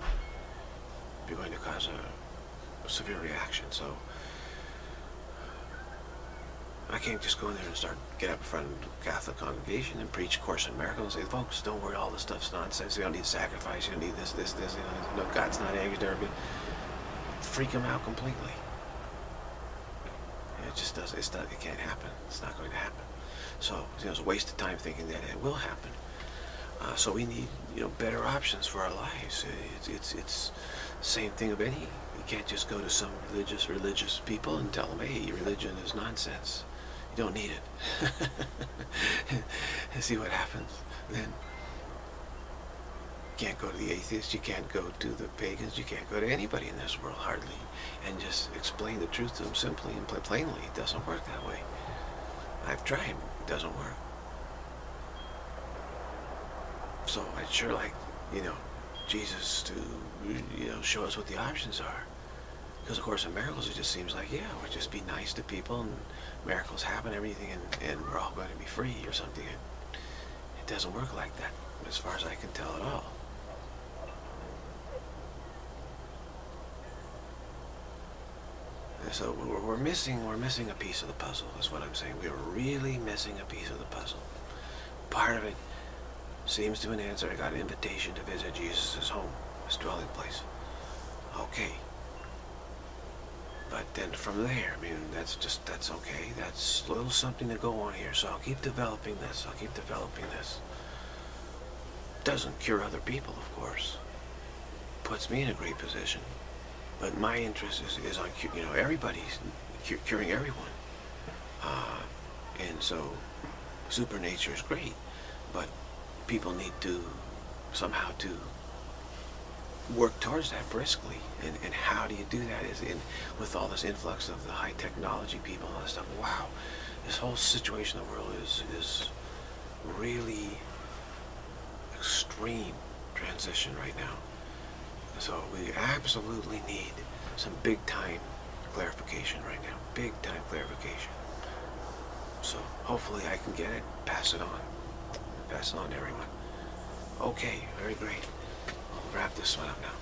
You're going to cause a severe reaction. So I can't just go in there and start get up in front of the Catholic congregation and preach Course in Miracles and say, folks, don't worry, all this stuff's nonsense. You don't need sacrifice. You don't need this, this, this. You know, no, God's not angry. There, freak them out completely. It just does. It's not. It can't happen. It's not going to happen. So you know, it's a waste of time thinking that it will happen. Uh, so we need you know better options for our lives. It's it's it's same thing of any. You can't just go to some religious religious people and tell them, hey, religion is nonsense. Don't need it. and see what happens. Then you can't go to the atheists, you can't go to the pagans, you can't go to anybody in this world hardly and just explain the truth to them simply and plainly. It doesn't work that way. I've tried. It doesn't work. So I'd sure like, you know, Jesus to, you know, show us what the options are. Because of course in miracles it just seems like, yeah, we'll just be nice to people and miracles happen, everything, and, and we're all going to be free or something. It, it doesn't work like that, as far as I can tell at all. so we're, we're missing, we're missing a piece of the puzzle, is what I'm saying. We're really missing a piece of the puzzle. Part of it seems to an answer. I got an invitation to visit Jesus' home, his dwelling place. Okay, but then from there, I mean, that's just, that's okay. That's a little something to go on here. So I'll keep developing this. I'll keep developing this. Doesn't cure other people, of course. Puts me in a great position. But my interest is, is on, you know, everybody's curing everyone. Uh, and so supernature is great. But people need to somehow to work towards that briskly. And, and how do you do that is in with all this influx of the high technology people and all this stuff. Wow, this whole situation in the world is is really extreme transition right now. So we absolutely need some big time clarification right now. Big time clarification. So hopefully I can get it, pass it on. Pass it on to everyone. Okay, very great I'll wrap this one up now.